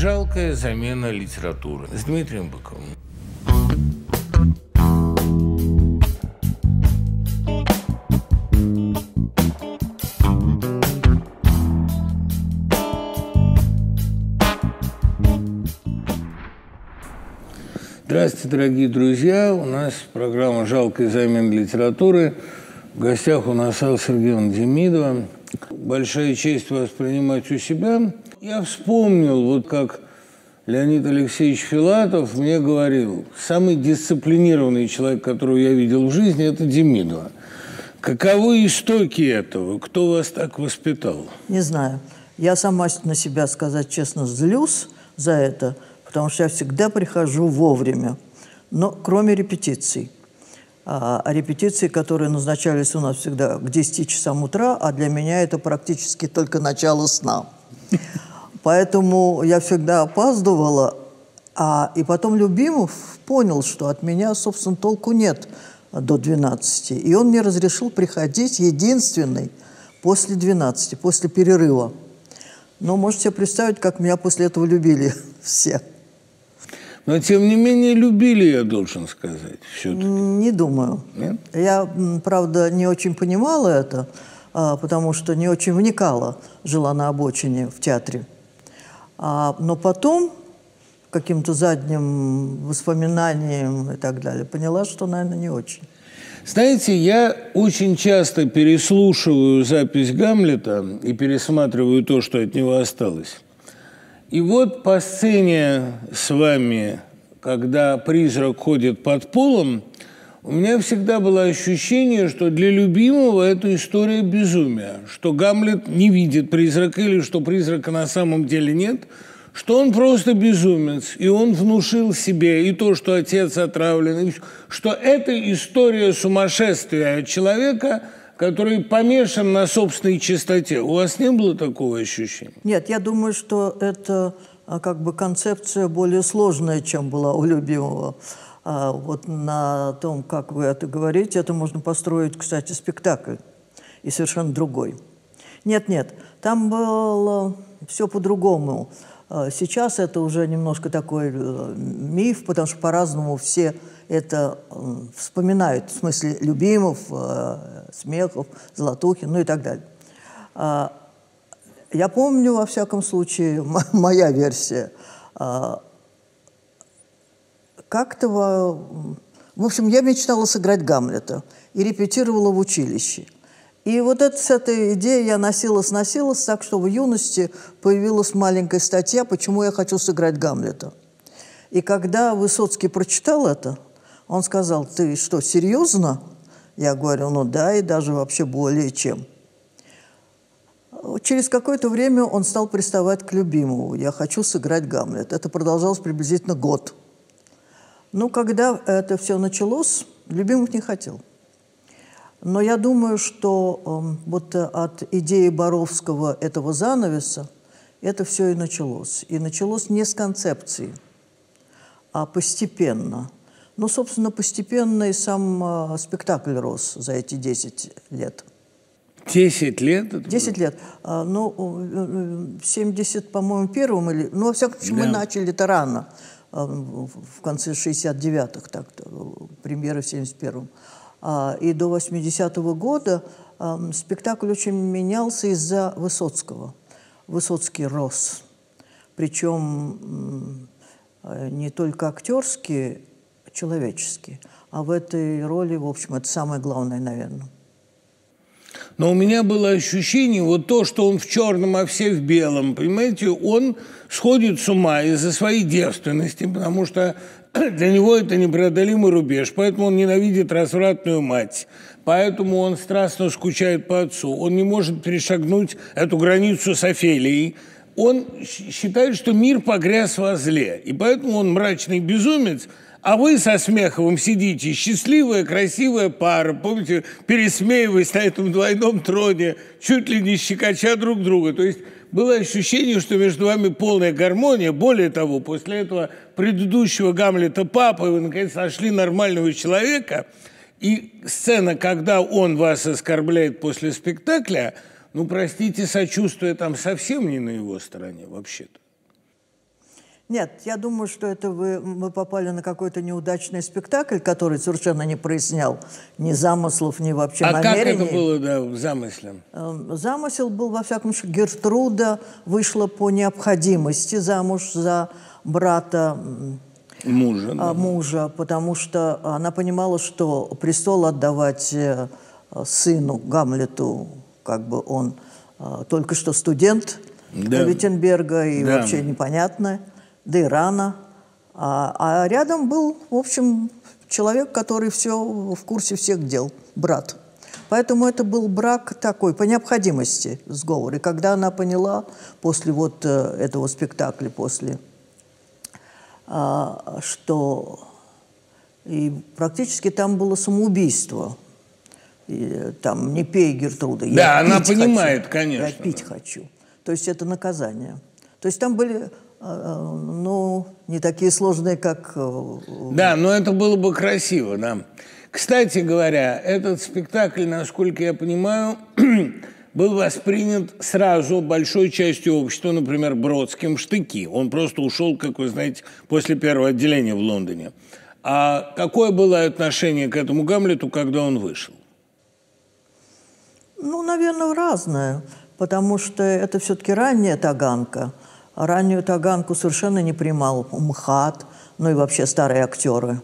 Жалкая замена литературы с Дмитрием Быковым. Здравствуйте, дорогие друзья. У нас программа «Жалкая замена литературы». В гостях у нас Алла Сергеевна Демидова. Большая честь вас принимать у себя. Я вспомнил, вот как Леонид Алексеевич Филатов мне говорил, самый дисциплинированный человек, которого я видел в жизни, это Демидова. Каковы истоки этого? Кто вас так воспитал? Не знаю. Я сама на себя, сказать честно, злюсь за это, потому что я всегда прихожу вовремя, но кроме репетиций. А, а репетиции, которые назначались у нас всегда к 10 часам утра, а для меня это практически только начало сна. Поэтому я всегда опаздывала, а, и потом Любимов понял, что от меня, собственно, толку нет до 12. И он мне разрешил приходить единственный после 12, после перерыва. Но можете себе представить, как меня после этого любили все. Но, тем не менее, любили, я должен сказать, все-таки. Не думаю. Нет? Я, правда, не очень понимала это, а, потому что не очень вникала, жила на обочине в театре. А, но потом, каким-то задним воспоминанием и так далее, поняла, что, наверное, не очень. Знаете, я очень часто переслушиваю запись Гамлета и пересматриваю то, что от него осталось. И вот по сцене с вами, когда призрак ходит под полом, у меня всегда было ощущение, что для любимого это история безумия, что Гамлет не видит призрака или что призрака на самом деле нет, что он просто безумец, и он внушил себе и то, что отец отравлен, и что это история сумасшествия человека, который помешан на собственной чистоте. У вас не было такого ощущения? Нет, я думаю, что это а, как бы концепция более сложная, чем была у любимого. А вот на том, как вы это говорите, это можно построить, кстати, спектакль. И совершенно другой. Нет-нет, там было все по-другому. А сейчас это уже немножко такой э, миф, потому что по-разному все это вспоминают, в смысле Любимов, э, Смехов, Золотухин, ну и так далее. А, я помню, во всяком случае, моя версия – как-то, в общем, я мечтала сыграть Гамлета и репетировала в училище. И вот это, с этой идеей я носилась-носилась, так что в юности появилась маленькая статья «Почему я хочу сыграть Гамлета». И когда Высоцкий прочитал это, он сказал, ты что, серьезно? Я говорю, ну да, и даже вообще более чем. Через какое-то время он стал приставать к любимому. Я хочу сыграть Гамлет. Это продолжалось приблизительно год. Ну, когда это все началось, Любимов не хотел. Но я думаю, что э, вот от идеи Боровского этого занавеса это все и началось. И началось не с концепции, а постепенно. Ну, собственно, постепенно и сам э, спектакль рос за эти 10 лет. 10 лет? 10 лет. А, ну, в 70, по-моему, первом или... Ну, во всяком случае, да. мы начали это рано. А, в конце 69-х, так премьера в 71-м. А, и до 80-го года спектакль очень менялся из-за Высоцкого. Высоцкий рос. Причем не только актерский, а человеческий. А в этой роли, в общем, это самое главное, наверное. Но у меня было ощущение, вот то, что он в черном, а все в белом, понимаете, он сходит с ума из-за своей девственности, потому что для него это непреодолимый рубеж, поэтому он ненавидит развратную мать. Поэтому он страстно скучает по отцу. Он не может перешагнуть эту границу с Офелией. Он считает, что мир погряз во зле. И поэтому он мрачный безумец – а вы со Смеховым сидите, счастливая, красивая пара, помните, пересмеиваясь на этом двойном троне, чуть ли не щекоча друг друга. То есть было ощущение, что между вами полная гармония. Более того, после этого предыдущего Гамлета папы вы, наконец, нашли нормального человека. И сцена, когда он вас оскорбляет после спектакля, ну, простите, сочувствие там совсем не на его стороне вообще-то. Нет, я думаю, что это вы, мы попали на какой-то неудачный спектакль, который совершенно не прояснял ни замыслов, ни вообще а намерений. А как это было, да, замыслом? Эм, замысел был, во всяком случае, Гертруда вышла по необходимости замуж за брата мужа, да. мужа, потому что она понимала, что престол отдавать э, сыну Гамлету, как бы он э, только что студент да. Виттенберга и да. вообще непонятно да и рано. А, а рядом был, в общем, человек, который все в курсе всех дел, брат. Поэтому это был брак такой, по необходимости, сговор. И когда она поняла после вот э, этого спектакля, после, а, что и практически там было самоубийство. И, там «Не пей, Гертруда». Да, я она понимает, хочу. конечно. Я пить хочу. То есть это наказание. То есть там были ну, не такие сложные, как... Э, да, но это было бы красиво, да. Кстати говоря, этот спектакль, насколько я понимаю, был воспринят сразу большой частью общества, например, Бродским штыки. Он просто ушел, как вы знаете, после первого отделения в Лондоне. А какое было отношение к этому Гамлету, когда он вышел? Ну, наверное, разное, потому что это все-таки ранняя таганка – Раннюю таганку совершенно не примал МХАТ, ну и вообще старые актеры.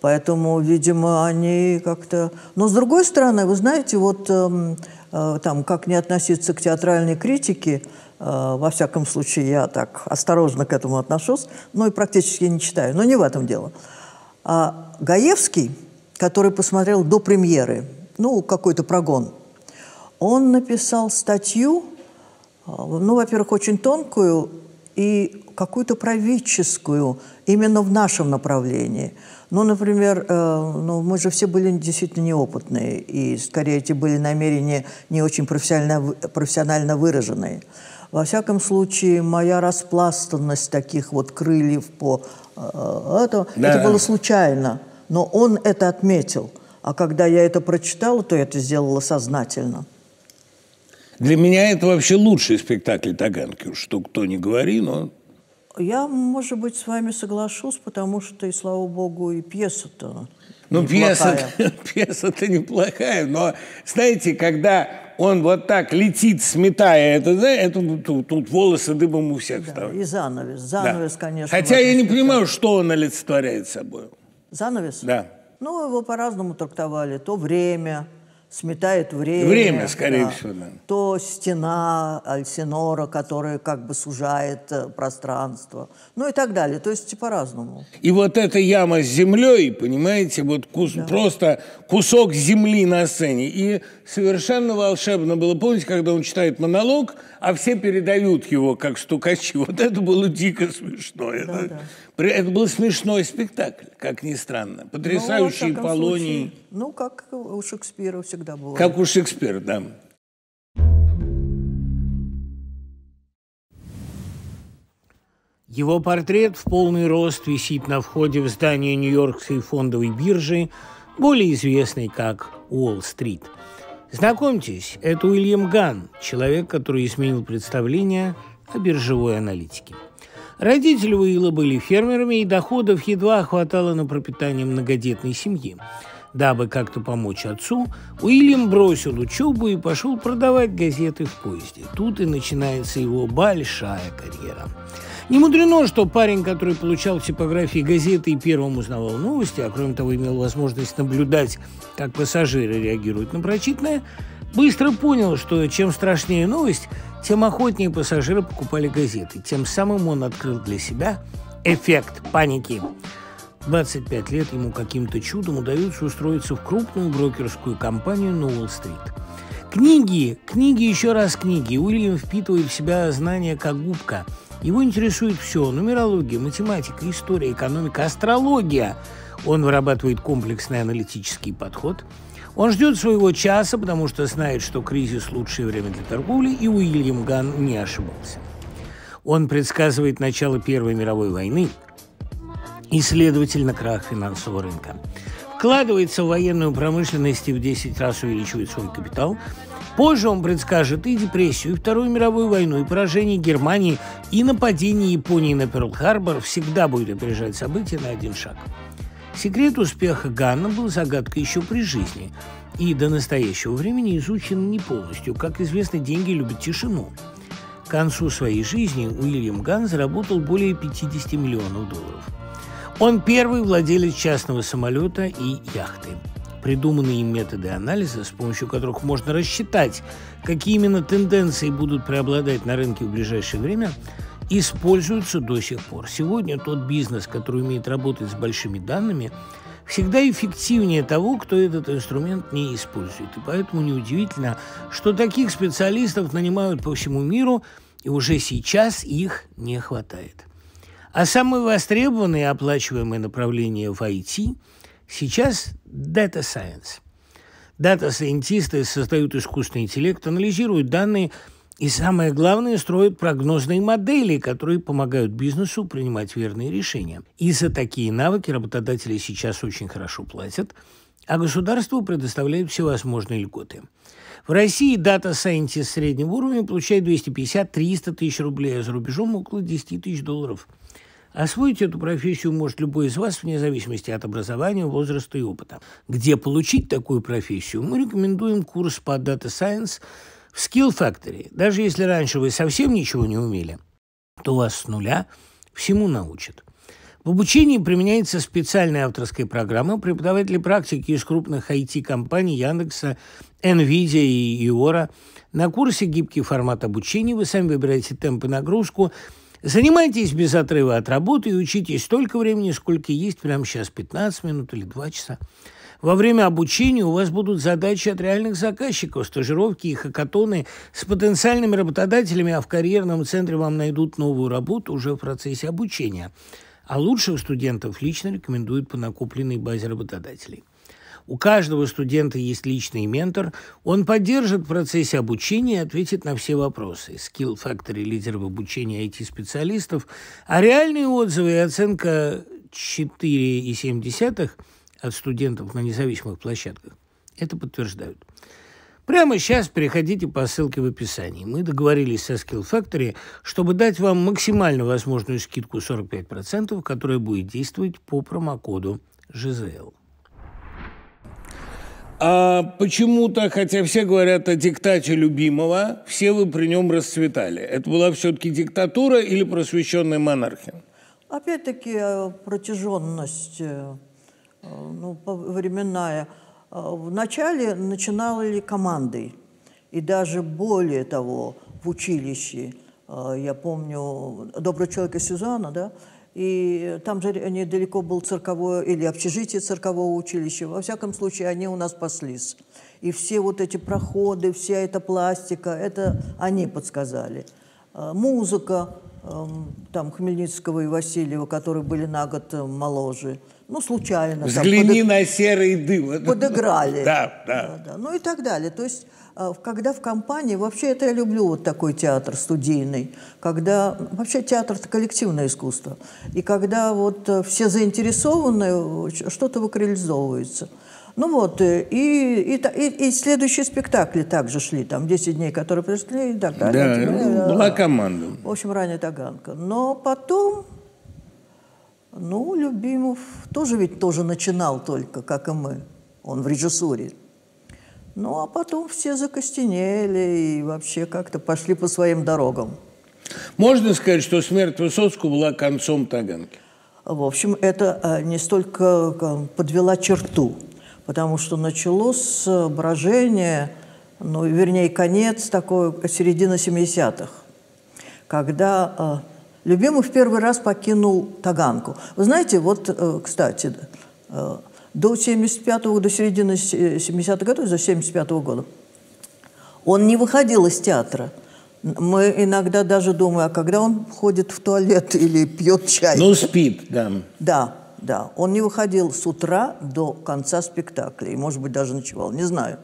Поэтому, видимо, они как-то... Но с другой стороны, вы знаете, вот э, э, там, как не относиться к театральной критике, э, во всяком случае, я так осторожно к этому отношусь, ну и практически не читаю, но не в этом дело. А Гаевский, который посмотрел до премьеры, ну, какой-то прогон, он написал статью ну, во-первых, очень тонкую и какую-то правительскую именно в нашем направлении. Ну, например, э, ну, мы же все были действительно неопытные, и скорее эти были намерения не очень профессионально, профессионально выраженные. Во всяком случае, моя распластанность таких вот крыльев по э, это, да. это было случайно, но он это отметил. А когда я это прочитала, то я это сделала сознательно. Для меня это вообще лучший спектакль Таганки, что кто не говори, но... Я, может быть, с вами соглашусь, потому что, и слава богу, и пьеса-то Ну, пьеса, пьеса-то неплохая, но, знаете, когда он вот так летит, сметая это, да, это тут, тут волосы дыбом у всех да. И занавес, занавес, да. конечно. Хотя я не понимаю, что он олицетворяет собой. Занавес? Да. Ну, его по-разному трактовали. То время, сметает время. Время, скорее да. всего, да. То стена Альсинора, которая как бы сужает э, пространство. Ну и так далее. То есть по-разному. И вот эта яма с землей, понимаете, вот кус, да. просто кусок земли на сцене. И совершенно волшебно было. Помните, когда он читает монолог, а все передают его как стукачи. Вот это было дико смешно. Да, это, да. это был смешной спектакль, как ни странно. Потрясающий ну, Полоний. Ну, как у Шекспира всегда было. Как у Шекспира, да. Его портрет в полный рост висит на входе в здание Нью-Йоркской фондовой биржи, более известной как Уолл-стрит – Знакомьтесь, это Уильям Ган, человек, который изменил представление о биржевой аналитике. Родители Уилла были фермерами, и доходов едва хватало на пропитание многодетной семьи. Дабы как-то помочь отцу, Уильям бросил учебу и пошел продавать газеты в поезде. Тут и начинается его большая карьера. Не мудрено, что парень, который получал типографии газеты и первым узнавал новости, а кроме того имел возможность наблюдать, как пассажиры реагируют на прочитанное, быстро понял, что чем страшнее новость, тем охотнее пассажиры покупали газеты. Тем самым он открыл для себя эффект паники. 25 лет ему каким-то чудом удается устроиться в крупную брокерскую компанию на Уолл-стрит. Книги, книги, еще раз книги. Уильям впитывает в себя знания как губка – его интересует все – нумерология, математика, история, экономика, астрология. Он вырабатывает комплексный аналитический подход. Он ждет своего часа, потому что знает, что кризис – лучшее время для торговли, и Уильям Ган не ошибался. Он предсказывает начало Первой мировой войны и, следовательно, крах финансового рынка. Вкладывается в военную промышленность и в 10 раз увеличивает свой капитал – Позже он предскажет и депрессию, и Вторую мировую войну, и поражение Германии, и нападение Японии на Перл-Харбор. Всегда будет опережать события на один шаг. Секрет успеха Ганна был загадкой еще при жизни и до настоящего времени изучен не полностью. Как известно, деньги любят тишину. К концу своей жизни Уильям Ганн заработал более 50 миллионов долларов. Он первый владелец частного самолета и яхты – придуманные методы анализа, с помощью которых можно рассчитать, какие именно тенденции будут преобладать на рынке в ближайшее время, используются до сих пор. Сегодня тот бизнес, который умеет работать с большими данными, всегда эффективнее того, кто этот инструмент не использует. И поэтому неудивительно, что таких специалистов нанимают по всему миру, и уже сейчас их не хватает. А самые востребованные оплачиваемые направления в IT – Сейчас Data Science. Дата-сайентисты создают искусственный интеллект, анализируют данные и, самое главное, строят прогнозные модели, которые помогают бизнесу принимать верные решения. И за такие навыки работодатели сейчас очень хорошо платят, а государство предоставляет всевозможные льготы. В России data scientist среднего уровня получает 250-300 тысяч рублей, а за рубежом около 10 тысяч долларов – Освоить эту профессию может любой из вас вне зависимости от образования, возраста и опыта. Где получить такую профессию, мы рекомендуем курс по Data Science в Skill Factory. Даже если раньше вы совсем ничего не умели, то вас с нуля всему научат. В обучении применяется специальная авторская программа. Преподаватели практики из крупных IT-компаний Яндекса, NVIDIA и Иора. На курсе гибкий формат обучения. Вы сами выбираете темп и нагрузку – Занимайтесь без отрыва от работы и учитесь столько времени, сколько есть прямо сейчас, 15 минут или 2 часа. Во время обучения у вас будут задачи от реальных заказчиков, стажировки и хакатоны с потенциальными работодателями, а в карьерном центре вам найдут новую работу уже в процессе обучения. А лучших студентов лично рекомендуют по накопленной базе работодателей. У каждого студента есть личный ментор. Он поддержит в процессе обучения и ответит на все вопросы. Skill Factory – лидер в обучении IT-специалистов. А реальные отзывы и оценка 4,7 от студентов на независимых площадках это подтверждают. Прямо сейчас переходите по ссылке в описании. Мы договорились со Skill Factory, чтобы дать вам максимально возможную скидку 45%, которая будет действовать по промокоду ЖЗЛ. А почему-то, хотя все говорят о диктате любимого, все вы при нем расцветали. Это была все-таки диктатура или просвещенная монархия? Опять-таки э, протяженность э, э, ну, временная. Вначале начинали командой. И даже более того, в училище, я помню, «Добрый человек» и Сюзанна, да, и там же недалеко был цирковое или общежитие циркового училища. Во всяком случае, они у нас паслись. И все вот эти проходы, вся эта пластика, это они подсказали. А, музыка, эм, там Хмельницкого и Васильева, которые были на год э, моложе. Ну, случайно. Взгляни там, под... на серый дым. Подыграли. Да, да. да, да. Ну и так далее. То есть когда в компании, вообще это я люблю вот такой театр студийный, когда вообще театр это коллективное искусство, и когда вот э, все заинтересованы, что-то выкреализовывается. Ну вот, э, и, и, и, и следующие спектакли также шли, там 10 дней, которые пришли и так далее. Да, ну, была команда. В общем, ранняя Таганка. Но потом, ну, Любимов тоже ведь тоже начинал только, как и мы. Он в режиссуре. Ну, а потом все закостенели и вообще как-то пошли по своим дорогам. Можно сказать, что смерть Высоцкого была концом Таганки? В общем, это э, не столько э, подвела черту, потому что началось брожение, ну, вернее, конец такой, середина 70-х, когда э, Любимый в первый раз покинул Таганку. Вы знаете, вот, кстати, до 75 до середины 70-х годов, до 75 -го года, он не выходил из театра. Мы иногда даже думаем, а когда он ходит в туалет или пьет чай? Ну, спит, да. Да, да. Он не выходил с утра до конца спектакля. И, может быть, даже ночевал, не знаю.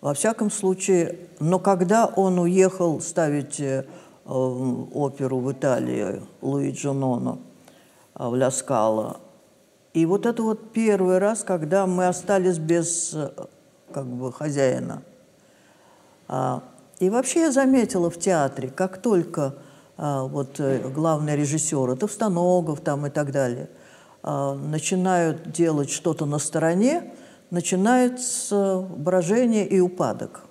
Во всяком случае, но когда он уехал ставить э, оперу в Италии Луиджи Ноно э, в Ля Скала, и вот это вот первый раз, когда мы остались без как бы хозяина. А, и вообще я заметила в театре, как только а, вот э, главный режиссер, Товстоногов там и так далее, а, начинают делать что-то на стороне, начинается брожение и упадок.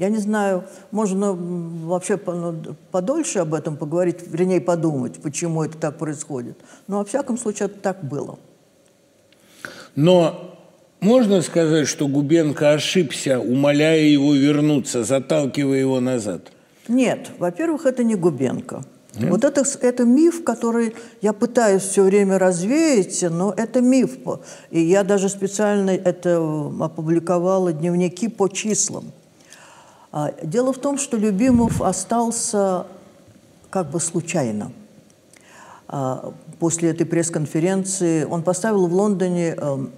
Я не знаю, можно вообще ну, подольше об этом поговорить, вернее, подумать, почему это так происходит. Но, во всяком случае, это так было. Но можно сказать, что Губенко ошибся, умоляя его вернуться, заталкивая его назад? Нет, во-первых, это не Губенко. Mm. Вот это, это миф, который я пытаюсь все время развеять, но это миф. И я даже специально это опубликовала дневники по числам. А, дело в том, что Любимов остался как бы случайно. А, после этой пресс-конференции он поставил в Лондоне эм,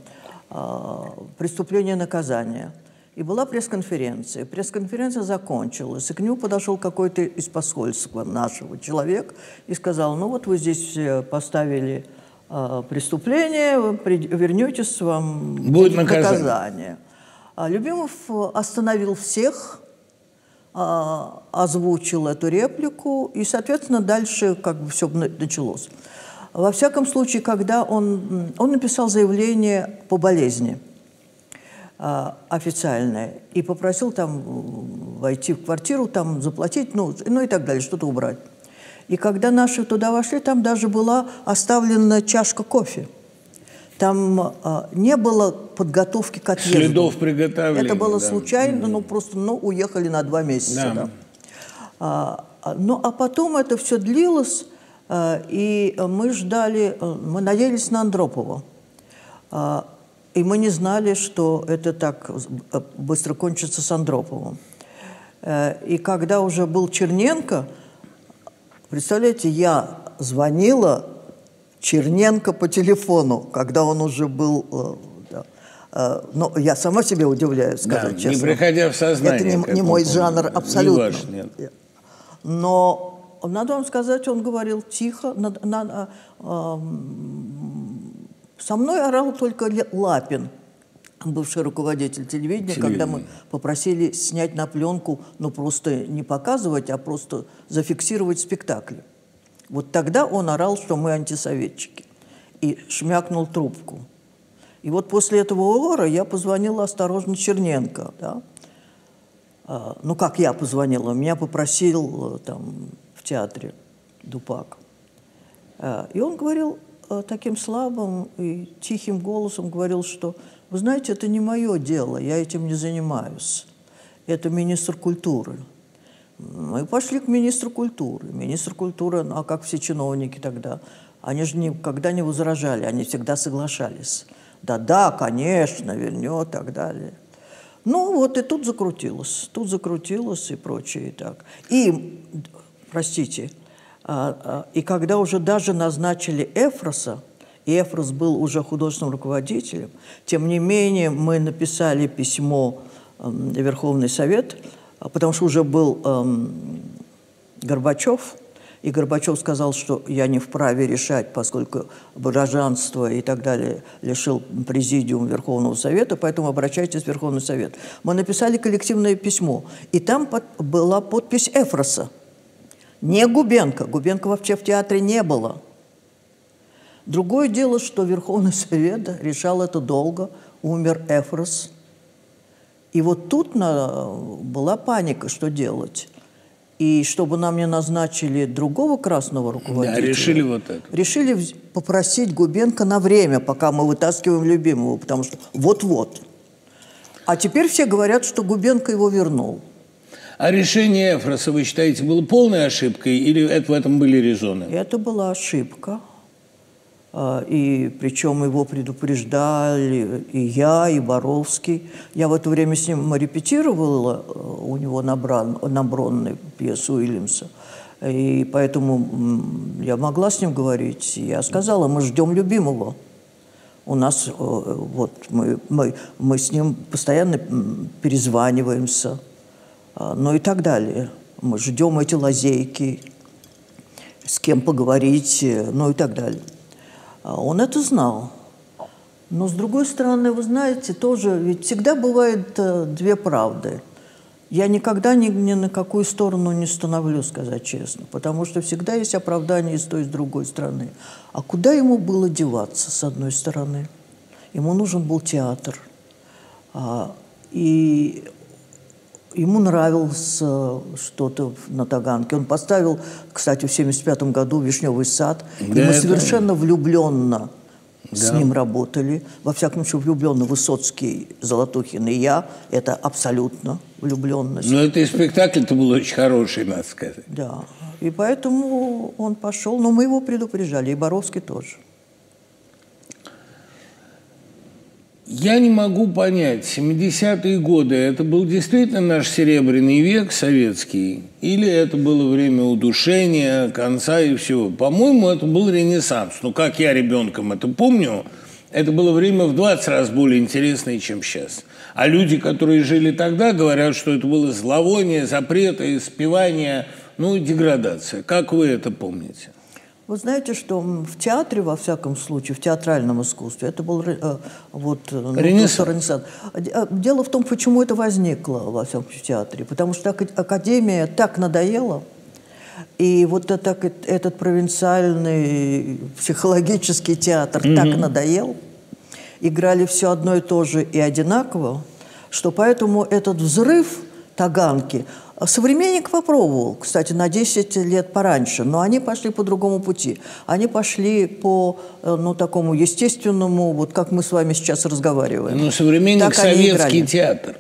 а, «Преступление наказания». И была пресс-конференция. Пресс-конференция закончилась, и к нему подошел какой-то из посольства нашего человек и сказал, ну вот вы здесь поставили э, преступление, вы вернетесь, вам будет, будет наказание. наказание. А Любимов остановил всех, озвучил эту реплику, и, соответственно, дальше как бы все началось. Во всяком случае, когда он, он написал заявление по болезни а, официальное и попросил там войти в квартиру, там заплатить, ну, ну и так далее, что-то убрать. И когда наши туда вошли, там даже была оставлена чашка кофе. Там а, не было подготовки к отъезду. Следов приготовления. Это было да. случайно, ну просто ну, уехали на два месяца. Да. Да. А, а, ну а потом это все длилось, а, и мы ждали, э, мы надеялись на Андропова. А, и мы не знали, что это так э, быстро кончится с Андроповым. Э, и когда уже был Черненко, представляете, я звонила Черненко по телефону, когда он уже был... Э, да. Э, но я сама себе удивляюсь, сказать да, честно. Не приходя в сознание. Это не, не мой жанр абсолютно. Не ваш, нет. Но надо вам сказать, он говорил тихо. На, на, э, со мной орал только Лапин, бывший руководитель телевидения, телевидение. когда мы попросили снять на пленку, ну просто не показывать, а просто зафиксировать спектакль. Вот тогда он орал, что мы антисоветчики, и шмякнул трубку. И вот после этого ора я позвонила осторожно Черненко, да. А, ну, как я позвонила, меня попросил э, там в театре Дупак. А, и он говорил э, таким слабым и тихим голосом, говорил, что, вы знаете, это не мое дело, я этим не занимаюсь. Это министр культуры. Мы пошли к министру культуры. Министр культуры, ну, а как все чиновники тогда, они же никогда не возражали, они всегда соглашались. Да-да, конечно, вернет и так далее. Ну вот и тут закрутилось, тут закрутилось и прочее и так. И, простите, а, а, и когда уже даже назначили Эфроса, и Эфрос был уже художественным руководителем, тем не менее мы написали письмо в Верховный Совет – потому что уже был эм, Горбачев, и Горбачев сказал, что я не вправе решать, поскольку гражданство и так далее лишил президиум Верховного Совета, поэтому обращайтесь в Верховный Совет. Мы написали коллективное письмо, и там под, была подпись Эфроса. Не Губенко. Губенко вообще в театре не было. Другое дело, что Верховный Совет решал это долго, умер Эфрос – и вот тут на, была паника, что делать. И чтобы нам не назначили другого красного руководителя... Да, решили вот это. Решили попросить Губенко на время, пока мы вытаскиваем любимого, потому что вот-вот. А теперь все говорят, что Губенко его вернул. А решение Эфроса, вы считаете, было полной ошибкой или это, в этом были резоны? Это была ошибка. И причем его предупреждали и я, и Боровский. Я в это время с ним репетировала э, у него на, бран, на Бронной пьесу Уильямса. И поэтому я могла с ним говорить. Я сказала, мы ждем любимого. У нас э, вот мы, мы, мы с ним постоянно перезваниваемся, а, ну и так далее. Мы ждем эти лазейки, с кем поговорить, э, ну и так далее. А он это знал. Но, с другой стороны, вы знаете, тоже ведь всегда бывает э, две правды. Я никогда ни, ни на какую сторону не становлюсь, сказать честно, потому что всегда есть оправдание и с той, с другой стороны. А куда ему было деваться, с одной стороны? Ему нужен был театр. А, и ему нравилось что-то на Таганке. Он поставил, кстати, в 1975 году «Вишневый сад», да, и мы совершенно влюбленно да. с ним работали. Во всяком случае, влюбленно Высоцкий, Золотухин и я. Это абсолютно влюбленность. Но это и спектакль-то был очень хороший, надо сказать. Да. И поэтому он пошел. Но мы его предупреждали, и Боровский тоже. Я не могу понять, 70-е годы это был действительно наш серебряный век советский, или это было время удушения, конца и всего. По-моему, это был ренессанс. Ну, как я ребенком это помню, это было время в 20 раз более интересное, чем сейчас. А люди, которые жили тогда, говорят, что это было зловоние, запреты, спивание, ну, деградация. Как вы это помните? Вы знаете, что в театре, во всяком случае, в театральном искусстве, это был э, вот, э, ну, Ренессанс. Ренессанс. Э, дело в том, почему это возникло, во всяком случае, в театре. Потому что академия так надоела, и вот этот, этот провинциальный психологический театр mm-hmm. так надоел, играли все одно и то же и одинаково, что поэтому этот взрыв Таганки – Современник попробовал, кстати, на 10 лет пораньше, но они пошли по другому пути. Они пошли по э, ну, такому естественному, вот как мы с вами сейчас разговариваем. Ну, современник так советский театр.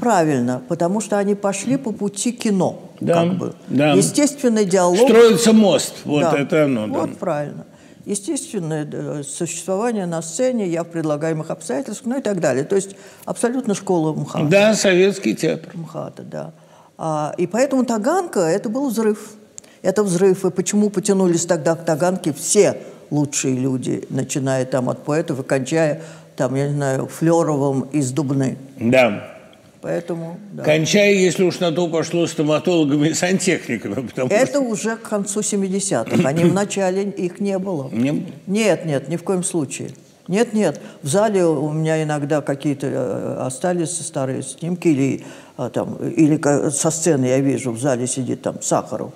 Правильно, потому что они пошли по пути кино. Да, как бы. да. Естественный диалог. Строится мост, вот да. это оно. Да. Вот правильно. Естественное э, существование на сцене, я в предлагаемых обстоятельствах, ну и так далее. То есть абсолютно школа МХАТа. Да, советский театр. МХАТа, да. А, и поэтому Таганка – это был взрыв. Это взрыв. И почему потянулись тогда к Таганке все лучшие люди, начиная там от поэтов и кончая, там, я не знаю, Флеровым из Дубны. Да. Поэтому, да. Кончая, если уж на то пошло, стоматологами и сантехниками. Потому Это что... уже к концу 70-х. Они в начале их не было. Не... Нет, нет, ни в коем случае. Нет, нет. В зале у меня иногда какие-то э, остались старые снимки или там, или со сцены я вижу, в зале сидит там Сахаров,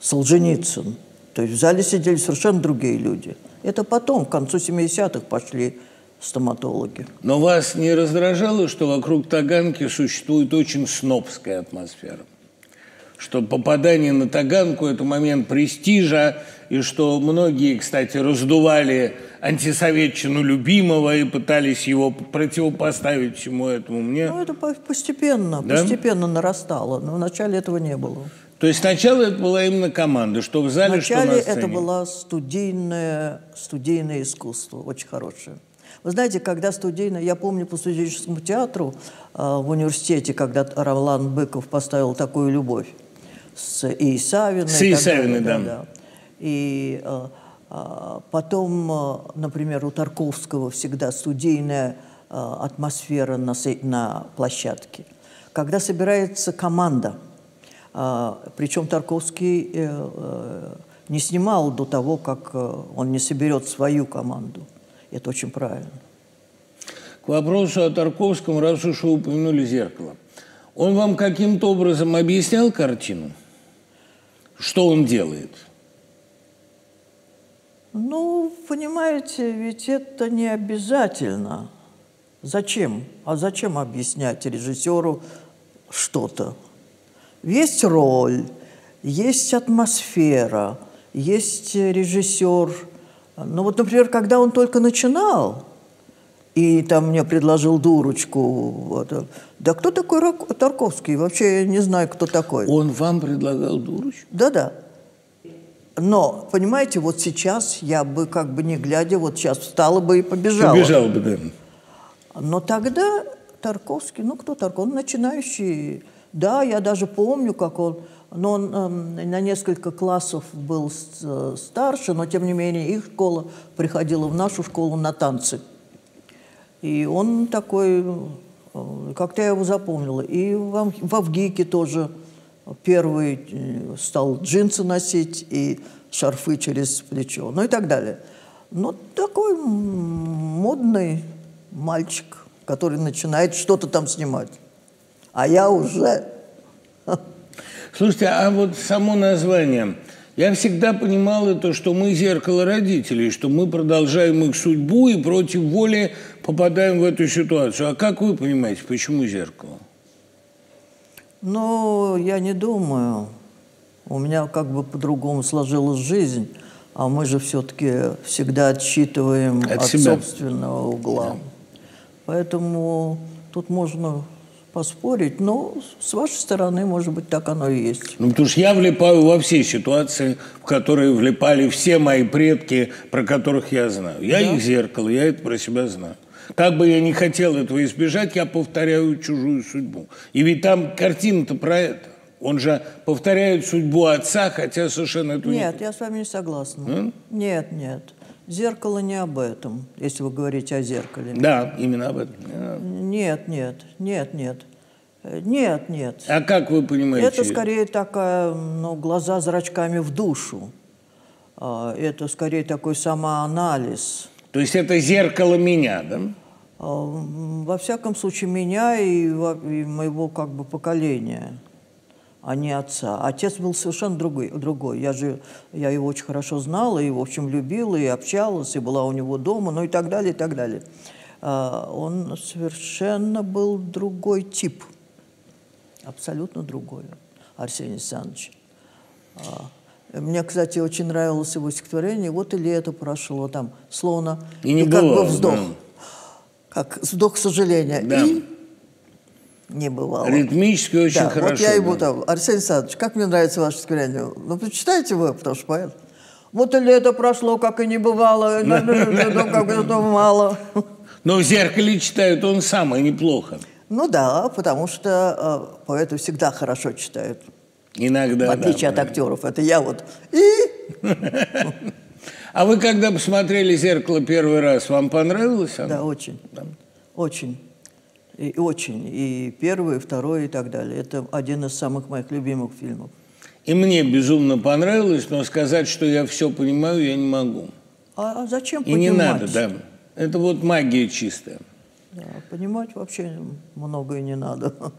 Солженицын. То есть в зале сидели совершенно другие люди. Это потом, к концу 70-х пошли стоматологи. Но вас не раздражало, что вокруг Таганки существует очень снобская атмосфера? Что попадание на Таганку – это момент престижа, и что многие, кстати, раздували антисоветчину любимого и пытались его противопоставить всему этому. Мне... Ну, это постепенно, да? постепенно нарастало, но вначале этого не было. То есть сначала это была именно команда, что в зале, Вначале что на сцене? это было студийное, студийное искусство, очень хорошее. Вы знаете, когда студийное, я помню по студенческому театру э, в университете, когда Равлан Быков поставил такую любовь с Исавиной. С Исавиной, да. да. И э, э, потом, э, например, у Тарковского всегда студийная атмосфера на, на площадке. Когда собирается команда, причем Тарковский не снимал до того, как он не соберет свою команду. Это очень правильно. К вопросу о Тарковском, раз уж вы упомянули «Зеркало». Он вам каким-то образом объяснял картину? Что он делает? – ну, понимаете, ведь это не обязательно. Зачем? А зачем объяснять режиссеру что-то? Есть роль, есть атмосфера, есть режиссер. Ну вот, например, когда он только начинал, и там мне предложил дурочку, вот, да кто такой Тарковский? Вообще я не знаю, кто такой. Он вам предлагал дурочку? Да-да. Но, понимаете, вот сейчас я бы, как бы не глядя, вот сейчас встала бы и побежала. Побежала бы, да. Но тогда Тарковский, ну кто Тарковский, он начинающий. Да, я даже помню, как он, но он э, на несколько классов был э, старше, но тем не менее их школа приходила в нашу школу на танцы. И он такой, э, как-то я его запомнила. И в, в Авгике тоже Первый э, стал джинсы носить и шарфы через плечо, ну и так далее. Но такой модный мальчик, который начинает что-то там снимать. А я уже... Слушайте, а вот само название – я всегда понимал это, что мы зеркало родителей, что мы продолжаем их судьбу и против воли попадаем в эту ситуацию. А как вы понимаете, почему зеркало? Ну, я не думаю. У меня как бы по-другому сложилась жизнь, а мы же все-таки всегда отсчитываем от, от собственного угла. Да. Поэтому тут можно поспорить, но с вашей стороны, может быть, так оно и есть. Ну, потому что я влипаю во все ситуации, в которые влипали все мои предки, про которых я знаю. Я да. их зеркало, я это про себя знаю. Как бы я не хотел этого избежать, я повторяю чужую судьбу. И ведь там картина-то про это. Он же повторяет судьбу отца, хотя совершенно это Нет, не... я с вами не согласна. А? Нет, нет. Зеркало не об этом, если вы говорите о зеркале. Да, именно об этом. Нет, нет, нет, нет. Нет, нет. А как вы понимаете? Это скорее такая, ну, глаза зрачками в душу. А, это скорее такой самоанализ. То есть это зеркало меня, да? А, во всяком случае, меня и, моего как бы поколения а не отца. Отец был совершенно другой. другой. Я же я его очень хорошо знала, и, в общем, любила, и общалась, и была у него дома, ну и так далее, и так далее. А, он совершенно был другой тип. Абсолютно другой, Арсений Александрович. А, мне, кстати, очень нравилось его стихотворение. Вот и лето прошло, там, словно... И не и было, как бы вздох. Да. Как вздох сожаления. Да. И не бывало. Ритмически очень да, хорошо. Вот я ему там, Арсений Александрович, как мне нравится ваше стихотворение. Ну, почитайте вы, потому что поэт. Вот и лето прошло, как и не бывало, как бы мало. Но в зеркале читают он сам, и неплохо. Ну да, потому что э, поэты всегда хорошо читают. Иногда, В отличие да, от актеров. Это я вот. И... А вы когда посмотрели «Зеркало» первый раз, вам понравилось оно? Да, очень. Да. Очень. И очень. И первый, и второй, и так далее. Это один из самых моих любимых фильмов. И мне безумно понравилось, но сказать, что я все понимаю, я не могу. А, а зачем и понимать? И не надо, да. Это вот магия чистая. Да, понимать вообще многое не надо.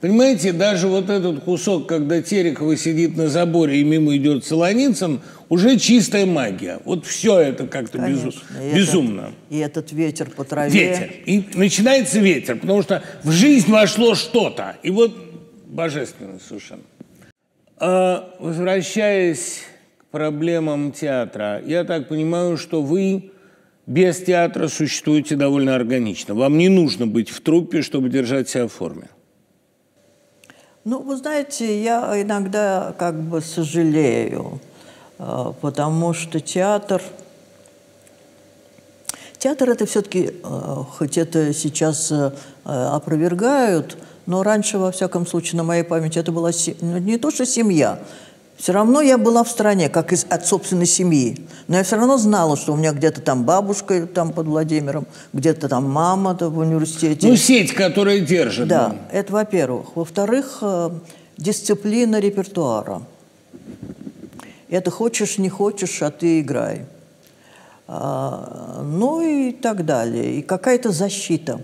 Понимаете, даже вот этот кусок, когда Терехова сидит на заборе и мимо идет Солоницын, уже чистая магия. Вот все это как-то безу... и безумно. Этот, и этот ветер по траве. Ветер. И начинается ветер, потому что в жизнь вошло что-то. И вот божественно совершенно. А, возвращаясь к проблемам театра, я так понимаю, что вы без театра существуете довольно органично. Вам не нужно быть в труппе, чтобы держать себя в форме. Ну, вы знаете, я иногда как бы сожалею, а, потому что театр... Театр это все-таки, а, хоть это сейчас а, опровергают, но раньше, во всяком случае, на моей памяти, это была ну, не то, что семья, все равно я была в стране, как из, от собственной семьи. Но я все равно знала, что у меня где-то там бабушка там под Владимиром, где-то там мама -то в университете. Ну, сеть, которая держит. Да, да. это во-первых. Во-вторых, э, дисциплина репертуара. Это хочешь, не хочешь, а ты играй. А, ну и так далее. И какая-то защита.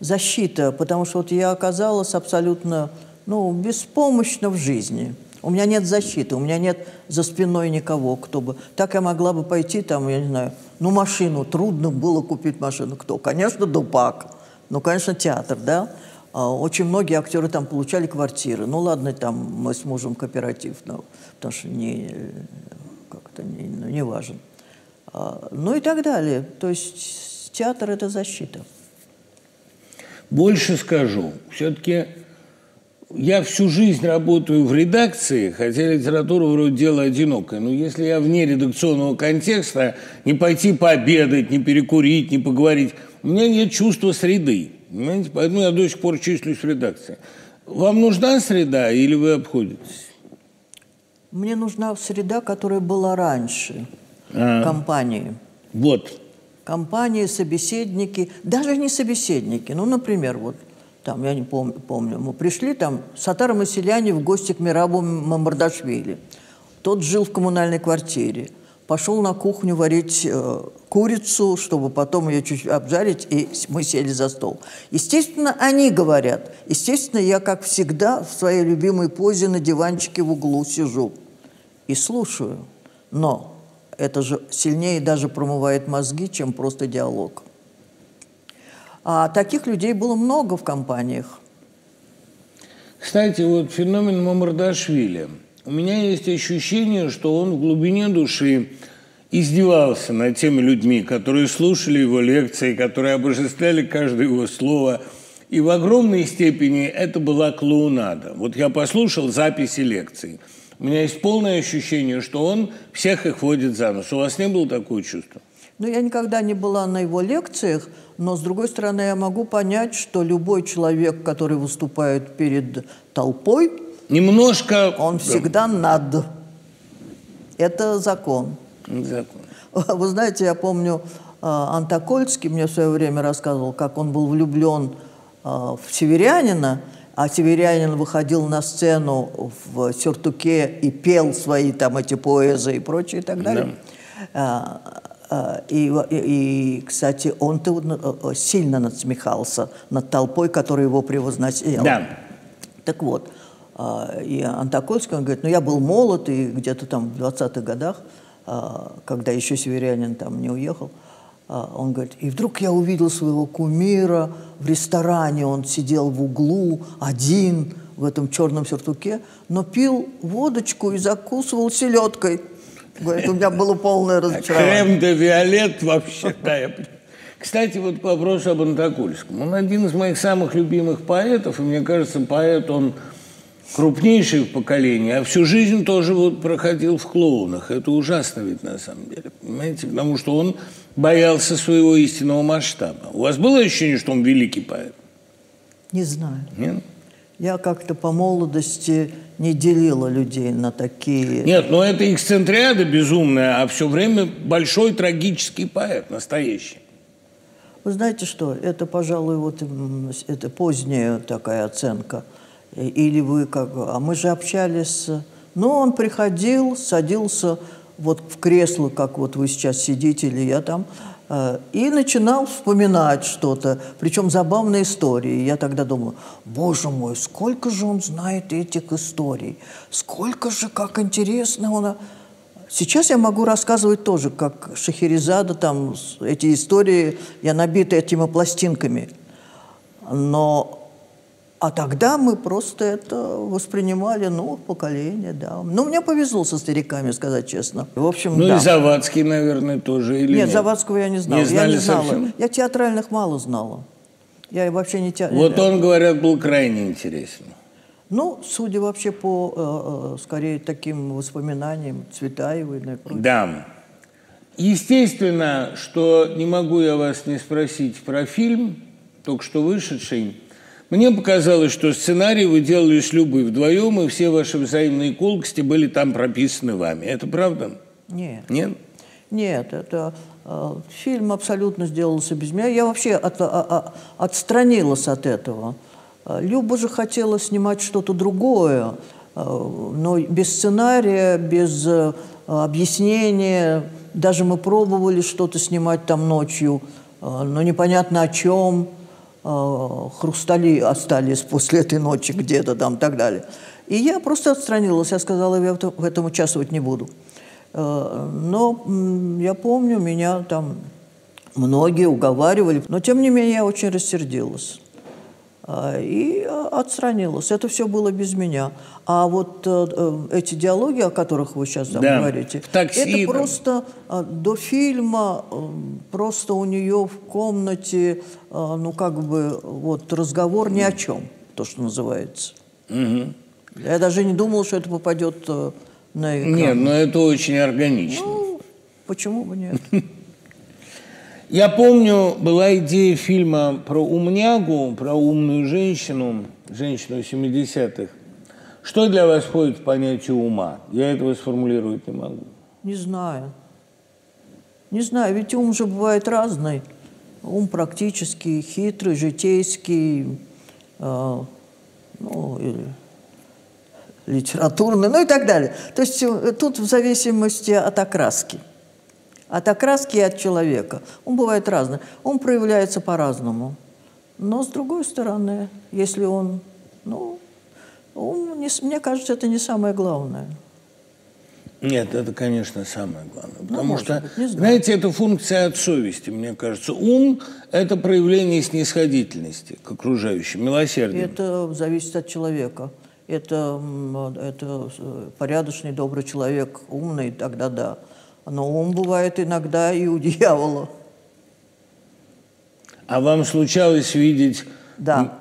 Защита, потому что вот я оказалась абсолютно ну, беспомощна в жизни – у меня нет защиты, у меня нет за спиной никого, кто бы... Так я могла бы пойти там, я не знаю, ну, машину. Трудно было купить машину. Кто? Конечно, Дупак. Ну, конечно, театр, да? А, очень многие актеры там получали квартиры. Ну, ладно, там мы с мужем кооператив, но, потому что не, как-то не, ну, не важен. А, ну и так далее. То есть театр – это защита. Больше скажу. Все-таки я всю жизнь работаю в редакции, хотя литература вроде дело одинокое. Но если я вне редакционного контекста, не пойти пообедать, не перекурить, не поговорить, у меня нет чувства среды. Понимаете? Поэтому я до сих пор числюсь в редакции. Вам нужна среда или вы обходитесь? Мне нужна среда, которая была раньше а, компании. Вот. Компании, собеседники, даже не собеседники. Ну, например, вот – там, я не помню, помню, мы пришли там, Сатар Масиляне в гости к Мирабу Мамардашвили. Тот жил в коммунальной квартире. пошел на кухню варить э, курицу, чтобы потом ее чуть обжарить, и мы сели за стол. Естественно, они говорят. Естественно, я, как всегда, в своей любимой позе на диванчике в углу сижу и слушаю. Но это же сильнее даже промывает мозги, чем просто диалог. А таких людей было много в компаниях. Кстати, вот феномен Мамардашвили. У меня есть ощущение, что он в глубине души издевался над теми людьми, которые слушали его лекции, которые обожествляли каждое его слово. И в огромной степени это была клоунада. Вот я послушал записи лекций. У меня есть полное ощущение, что он всех их водит за нос. У вас не было такого чувства? Ну, я никогда не была на его лекциях, но, с другой стороны, я могу понять, что любой человек, который выступает перед толпой, немножко... Он всегда над. Это закон. Закон. Вы знаете, я помню, а, Антокольский мне в свое время рассказывал, как он был влюблен а, в северянина, а северянин выходил на сцену в сюртуке и пел свои там эти поэзы и прочее и так далее. Да. И, и, и, кстати, он-то э, сильно надсмехался над толпой, которая его превозносила. Да. Так вот, и Антокольский, он говорит, ну я был молод, и где-то там в 20-х годах, когда еще северянин там не уехал, он говорит, и вдруг я увидел своего кумира в ресторане, он сидел в углу один в этом черном сюртуке, но пил водочку и закусывал селедкой. Говорит, у меня было полное разочарование. Крем де Виолет вообще, да, я Кстати, вот по вопросу об Антокольском. Он один из моих самых любимых поэтов, и мне кажется, поэт, он крупнейший в поколении, а всю жизнь тоже вот проходил в клоунах. Это ужасно ведь на самом деле, понимаете? Потому что он боялся своего истинного масштаба. У вас было ощущение, что он великий поэт? Не знаю. Нет? Я как-то по молодости не делила людей на такие... Нет, но это эксцентриада безумная, а все время большой трагический поэт, настоящий. Вы знаете что, это, пожалуй, вот это поздняя такая оценка. Или вы как... А мы же общались... Ну, он приходил, садился вот в кресло, как вот вы сейчас сидите, или я там, и начинал вспоминать что-то, причем забавные истории. Я тогда думала, боже мой, сколько же он знает этих историй, сколько же, как интересно он... Сейчас я могу рассказывать тоже, как Шахерезада, там, эти истории, я набита этими пластинками. Но а тогда мы просто это воспринимали, ну, поколение, да. Ну, мне повезло со стариками, сказать честно. В общем, Ну, да. и Завадский, наверное, тоже, или нет? нет? Завадского я не знала. Не знали я не знала. совсем? Я театральных мало знала. Я вообще не театр. Вот он, говорят, был крайне интересен. Ну, судя вообще по, э, э, скорее, таким воспоминаниям Цветаевой и прочее. Да. Естественно, что не могу я вас не спросить про фильм, только что вышедший. Мне показалось, что сценарий вы делали с Любой вдвоем, и все ваши взаимные колкости были там прописаны вами. Это правда? Нет. Нет? Нет, это э, фильм абсолютно сделался без меня. Я вообще от, а, а, отстранилась от этого. Э, Люба же хотела снимать что-то другое, э, но без сценария, без э, объяснения. Даже мы пробовали что-то снимать там ночью, э, но непонятно о чем. Э, хрустали остались после этой ночи где-то там и так далее. И я просто отстранилась. Я сказала, я в этом участвовать не буду. Э, но я помню, меня там многие уговаривали, но тем не менее я очень рассердилась и отстранилась. Это все было без меня. А вот эти диалоги, о которых вы сейчас там да, говорите, такси, это просто до фильма, просто у нее в комнате, ну как бы вот разговор ни о чем, то, что называется. Угу. Я даже не думала, что это попадет на экран. Нет, но это очень органично. Ну, почему бы нет? Я помню, была идея фильма про умнягу, про умную женщину, женщину 70-х. Что для вас входит в понятие ума? Я этого сформулировать не могу. Не знаю. Не знаю, ведь ум же бывает разный. Ум практический, хитрый, житейский, э, ну, или литературный, ну и так далее. То есть тут в зависимости от окраски. От окраски и от человека. Он бывает разный. Он проявляется по-разному. Но с другой стороны, если он, ну, он, не, мне кажется, это не самое главное. Нет, это, конечно, самое главное. Ну, потому ну, что, быть, знаете, это функция от совести, мне кажется. Ум – это проявление снисходительности к окружающим, милосердия. Это зависит от человека. Это, это порядочный, добрый человек, умный, тогда да. Но ум бывает иногда и у дьявола. А вам случалось видеть... Да.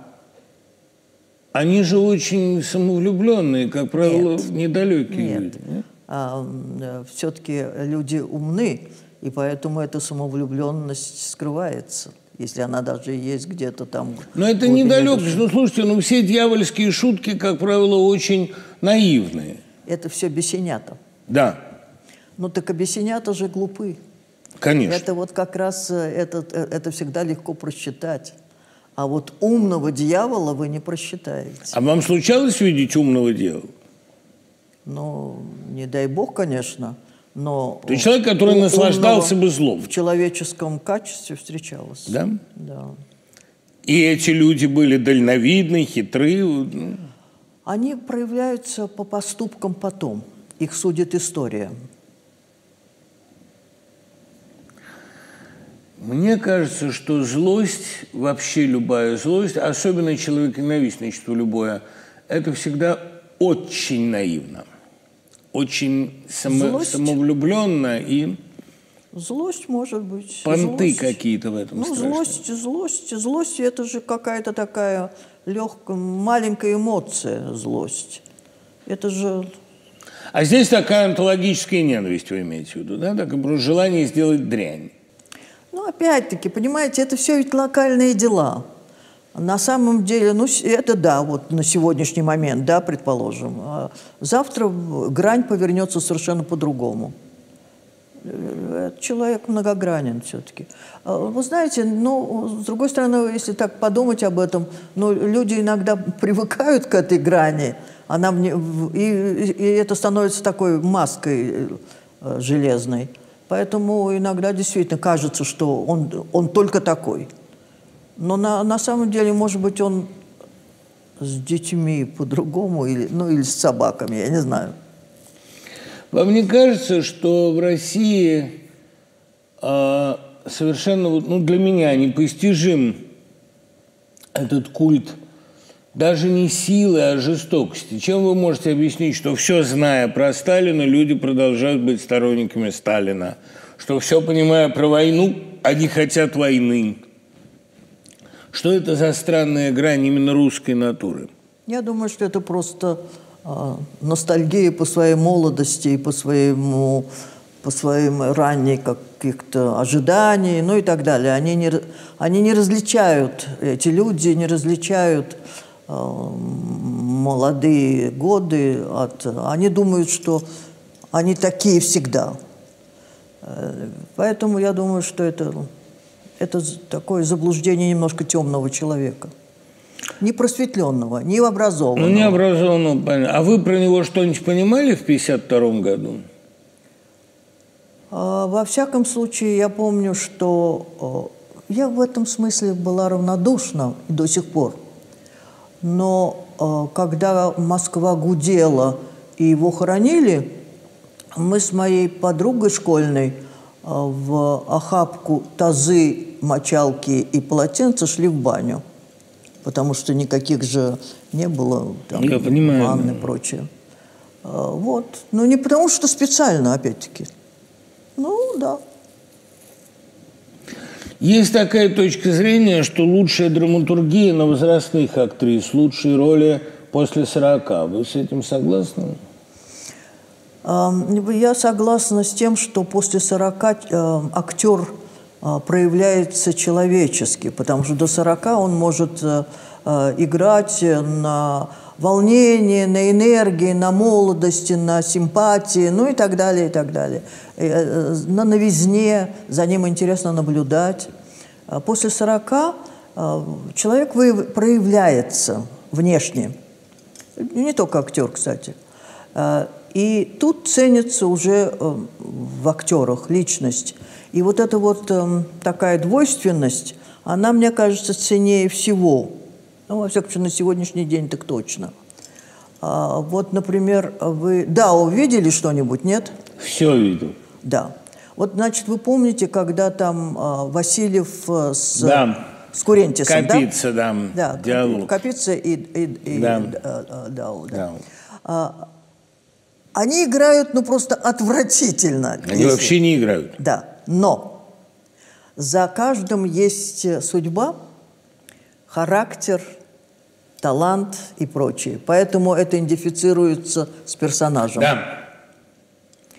Они же очень самовлюбленные, как правило, нет. недалекие нет. люди. Нет? А, э, все-таки люди умны, и поэтому эта самовлюбленность скрывается если она даже есть где-то там. Но это недалекость. Ну, слушайте, ну все дьявольские шутки, как правило, очень наивные. Это все бесенята. Да. Ну, так а бесенята же глупы. Конечно. Это вот как раз, э, это, э, это всегда легко просчитать. А вот умного дьявола вы не просчитаете. А вам случалось видеть умного дьявола? Ну, не дай бог, конечно, но... То есть человек, который наслаждался бы злом. В человеческом качестве встречалось. Да? Да. И эти люди были дальновидны, хитры? Ну. Они проявляются по поступкам потом. Их судит история. Мне кажется, что злость, вообще любая злость, особенно человеконенавистничество любое, это всегда очень наивно очень само, самовлюбленно и... Злость может быть. Понты какие-то в этом Ну, страшные. злость, злость, злость – это же какая-то такая легкая, маленькая эмоция, злость. Это же... А здесь такая онтологическая ненависть, вы имеете в виду, да? Так, просто желание сделать дрянь. Ну, опять-таки, понимаете, это все ведь локальные дела. На самом деле, ну, это да, вот на сегодняшний момент, да, предположим. А завтра грань повернется совершенно по-другому. Э, человек многогранен все-таки. А вы знаете, ну, с другой стороны, если так подумать об этом, ну, люди иногда привыкают к этой грани, она мне, и, и это становится такой маской э, железной. Поэтому иногда действительно кажется, что он, он только такой – но на, на самом деле, может быть, он с детьми по-другому, или, ну или с собаками, я не знаю. Вам не кажется, что в России э, совершенно, ну для меня непостижим этот культ даже не силы, а жестокости? Чем вы можете объяснить, что все зная про Сталина, люди продолжают быть сторонниками Сталина? Что все понимая про войну, они хотят войны? Что это за странная грань именно русской натуры? Я думаю, что это просто э, ностальгия по своей молодости и по своему по своим ранней каких-то ожиданий, ну и так далее. Они не, они не различают, эти люди не различают э, молодые годы от... Они думают, что они такие всегда. Э, поэтому я думаю, что это это такое заблуждение немножко темного человека. Не просветленного, не образованного. Ну, не образованного, понятно. А вы про него что-нибудь понимали в 1952 году? А, во всяком случае, я помню, что а, я в этом смысле была равнодушна до сих пор. Но а, когда Москва гудела и его хоронили, мы с моей подругой школьной – в охапку тазы, мочалки и полотенца шли в баню. Потому что никаких же не было там, Я понимаю. ванны и прочее. А, вот. Но не потому что специально, опять-таки. Ну, да. Есть такая точка зрения, что лучшая драматургия на возрастных актрис, лучшие роли после 40. Вы с этим согласны? Я согласна с тем, что после 40 э, актер э, проявляется человечески, потому что до 40 он может э, играть на волнении, на энергии, на молодости, на симпатии, ну и так далее, и так далее. На новизне, за ним интересно наблюдать. А после 40 человек проявляется внешне. Не только актер, кстати. И тут ценится уже э, в актерах, личность. И вот эта вот э, такая двойственность, она, мне кажется, ценнее всего. Ну, во всяком случае, на сегодняшний день так точно. А, вот, например, вы... Да, увидели что-нибудь, нет? Все видел. Да. Вот, значит, вы помните, когда там а, Васильев э, с, да. с Курентисом, Капица, да? Да, диалог. Капица и, и, и да. Дау. Да. Да. А, они играют, ну, просто отвратительно. Они если... вообще не играют. Да, но за каждым есть судьба, характер, талант и прочее. Поэтому это идентифицируется с персонажем. Да.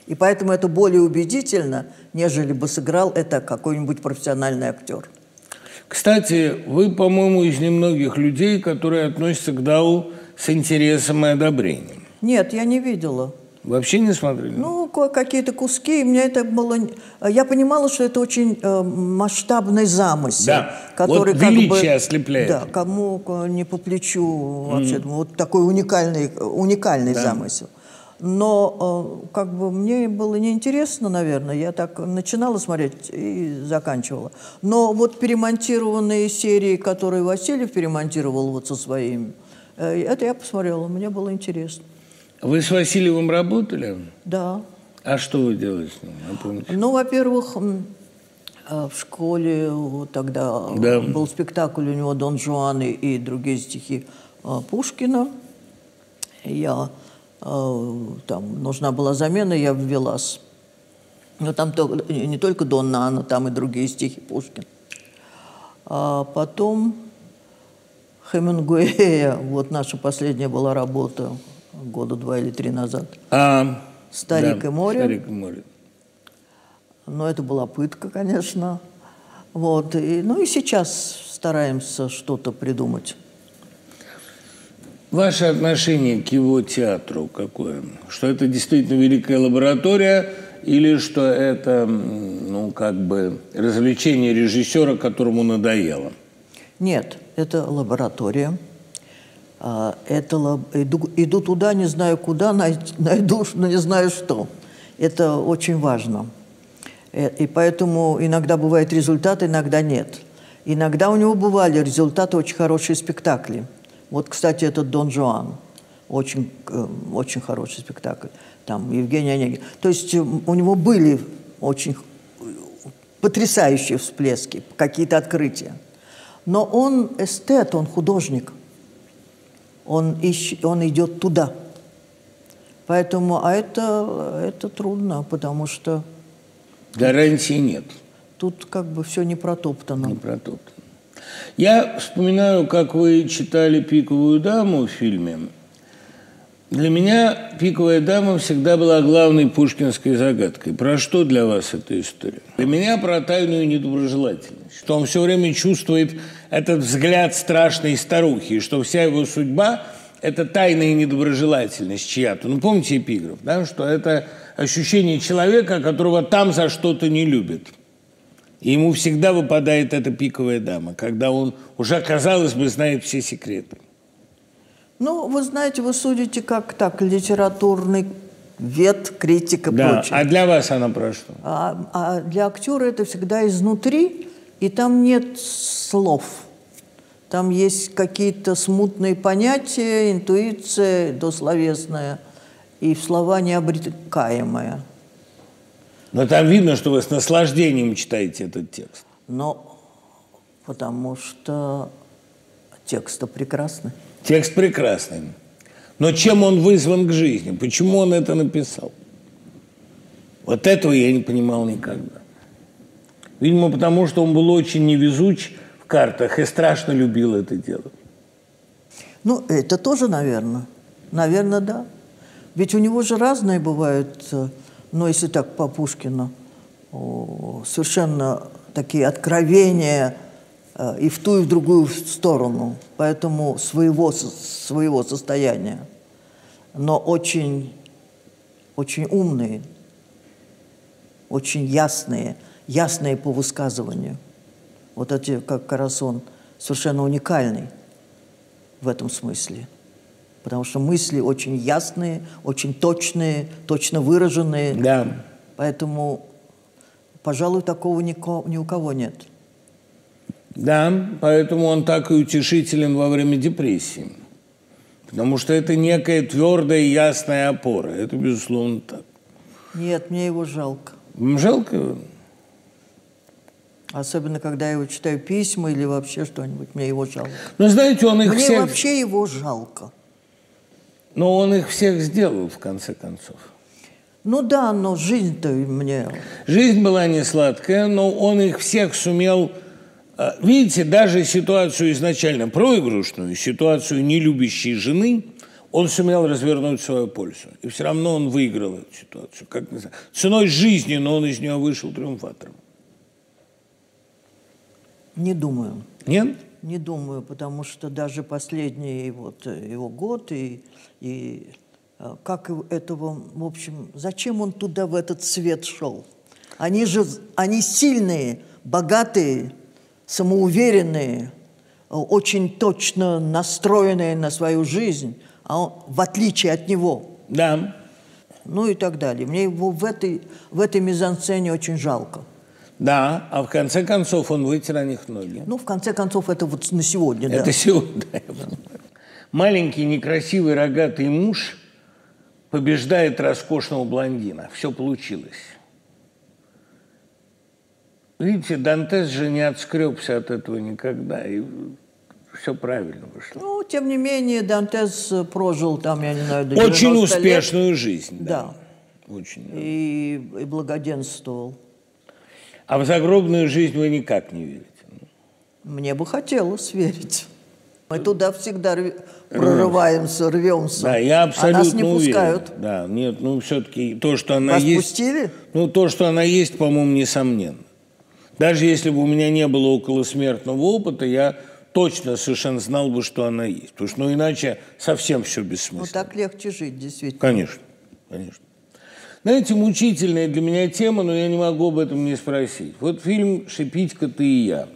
И поэтому это более убедительно, нежели бы сыграл это какой-нибудь профессиональный актер. Кстати, вы, по-моему, из немногих людей, которые относятся к Дау с интересом и одобрением. Нет, я не видела. Вообще не смотрели? Ну, какие-то куски. И мне это было... Я понимала, что это очень э, масштабный замысел. Да, который вот как величие бы, ослепляет. Да, кому не по плечу вообще. Mm. Вот такой уникальный, уникальный да. замысел. Но э, как бы мне было неинтересно, наверное. Я так начинала смотреть и заканчивала. Но вот перемонтированные серии, которые Васильев перемонтировал вот со своими, э, это я посмотрела, мне было интересно. Вы с Васильевым работали? Да. А что вы делали с ним? Напомните. Ну, во-первых, в школе тогда да. был спектакль у него «Дон Жуан» и другие стихи Пушкина. Я там нужна была замена, я ввелась. Но там не только Донна Анна, там и другие стихи Пушкина. А потом Хемингуэя, вот наша последняя была работа года два или три назад. А, «Старик да, и море». «Старик и море». Но это была пытка, конечно. Вот. И, ну и сейчас стараемся что-то придумать. Ваше отношение к его театру какое? Что это действительно великая лаборатория или что это, ну, как бы развлечение режиссера, которому надоело? Нет, это лаборатория. А, это, иду, иду туда, не знаю куда, найду, но не знаю что. Это очень важно. Э, и поэтому иногда бывает результат, иногда нет. Иногда у него бывали результаты очень хорошие спектакли. Вот, кстати, этот «Дон Жуан». Очень, э, очень хороший спектакль. Там Евгений Онегин. То есть э, у него были очень потрясающие всплески, какие-то открытия. Но он эстет, он художник – он, ищет, он идет туда. Поэтому, а это, это трудно, потому что... Гарантии нет. Тут как бы все не протоптано. Не протоптано. Я вспоминаю, как вы читали «Пиковую даму» в фильме. Для меня «Пиковая дама» всегда была главной пушкинской загадкой. Про что для вас эта история? Для меня про тайную недоброжелательность. Что он все время чувствует этот взгляд страшной старухи, что вся его судьба – это тайная недоброжелательность чья-то. Ну, помните эпиграф, да? что это ощущение человека, которого там за что-то не любят. И ему всегда выпадает эта пиковая дама, когда он уже, казалось бы, знает все секреты. Ну, вы знаете, вы судите как так, литературный вет, критика, да. прочее. А для вас она про что? А, а для актера это всегда изнутри, и там нет слов. Там есть какие-то смутные понятия, интуиция дословесная и слова необретаемые. Но там видно, что вы с наслаждением читаете этот текст. Но потому что текст-то прекрасный. Текст прекрасный. Но чем он вызван к жизни? Почему он это написал? Вот этого я не понимал никогда. Видимо, потому что он был очень невезуч в картах и страшно любил это дело. Ну, это тоже, наверное. Наверное, да. Ведь у него же разные бывают, э, ну, если так по Пушкину, совершенно такие откровения и в ту, и в другую сторону. Поэтому своего, своего состояния. Но очень, очень умные, очень ясные – ясные по высказыванию. Вот эти, как Карасон, совершенно уникальный в этом смысле. Потому что мысли очень ясные, очень точные, точно выраженные. Да. Поэтому, пожалуй, такого ни, ни у кого нет. Да, поэтому он так и утешителен во время депрессии. Потому что это некая твердая ясная опора. Это, безусловно, так. Нет, мне его жалко. Вам жалко его? Особенно, когда я его читаю письма или вообще что-нибудь, мне его жалко. Ну, знаете, он их мне всех... вообще его жалко. Но он их всех сделал, в конце концов. Ну да, но жизнь-то мне... Жизнь была не сладкая, но он их всех сумел... А, видите, даже ситуацию изначально проигрышную, ситуацию нелюбящей жены, он сумел развернуть в свою пользу. И все равно он выиграл эту ситуацию. Как, не знаю, ценой жизни, но он из нее вышел триумфатором. Не думаю. Нет? Не думаю, потому что даже последний вот э, его год и, и э, как этого, в общем, зачем он туда в этот свет шел? Они же, они сильные, богатые, самоуверенные, э, очень точно настроенные на свою жизнь, а он, в отличие от него. Да. Ну и так далее. Мне его в этой, в этой мизансцене очень жалко. Да, а в конце концов он вытер о них ноги. Ну, в конце концов, это вот на сегодня, это да. сегодня, да. Маленький некрасивый рогатый муж побеждает роскошного блондина. Все получилось. Видите, Дантес же не отскребся от этого никогда. И все правильно вышло. Ну, тем не менее, Дантес прожил там, я не знаю, до Очень успешную лет. жизнь. Да. да. Очень. И, и благоденствовал. А в загробную жизнь вы никак не верите? Мне бы хотелось верить. Мы туда всегда рв... прорываемся, рвемся. Да, я абсолютно а нас не уверен. пускают. Да, нет, ну все-таки то, что она Вас есть... пустили? Ну, то, что она есть, по-моему, несомненно. Даже если бы у меня не было околосмертного опыта, я точно совершенно знал бы, что она есть. Потому что, ну, иначе совсем все бессмысленно. Ну, так легче жить, действительно. Конечно, конечно. Знаете, мучительная для меня тема, но я не могу об этом не спросить. Вот фильм «Шипитька, ты и я».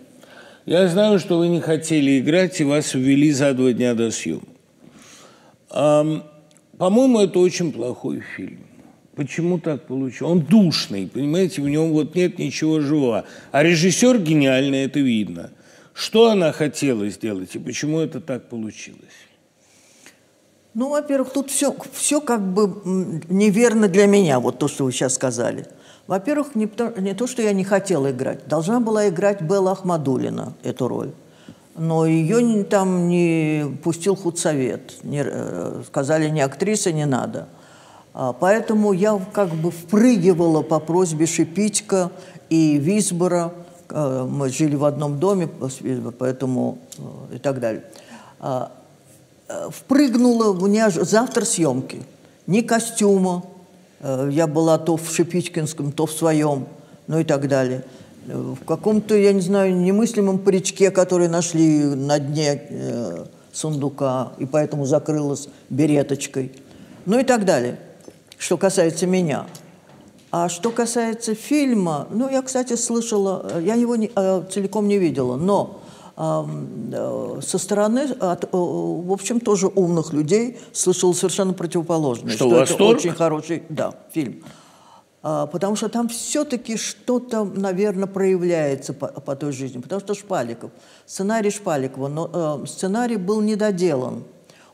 Я знаю, что вы не хотели играть, и вас ввели за два дня до съемок. По-моему, это очень плохой фильм. Почему так получилось? Он душный, понимаете, в нем вот нет ничего живого. А режиссер гениальный, это видно. Что она хотела сделать и почему это так получилось? Ну, во-первых, тут все, все как бы неверно для меня, вот то, что вы сейчас сказали. Во-первых, не, не то, что я не хотела играть. Должна была играть Белла Ахмадулина эту роль. Но ее там не пустил худсовет. Не, э, сказали, не актриса, не надо. А, поэтому я как бы впрыгивала по просьбе Шипитько и Висбора. Э, мы жили в одном доме, поэтому э, и так далее. А, Э, впрыгнула, у меня завтра съемки. Ни костюма, э, я была то в Шипичкинском, то в своем, ну и так далее. Э, в каком-то, я не знаю, немыслимом паричке, который нашли на дне сундука, и поэтому закрылась береточкой. Ну и так далее, что касается меня. А что касается фильма, ну, я, кстати, слышала, я его не, целиком не видела, но Э, со стороны, от, э, в общем, тоже умных людей слышал совершенно противоположное. Что, что это очень хороший да, фильм. А, потому что там все-таки что-то, наверное, проявляется по, по той жизни. Потому что Шпаликов, сценарий Шпаликова, но э, сценарий был недоделан.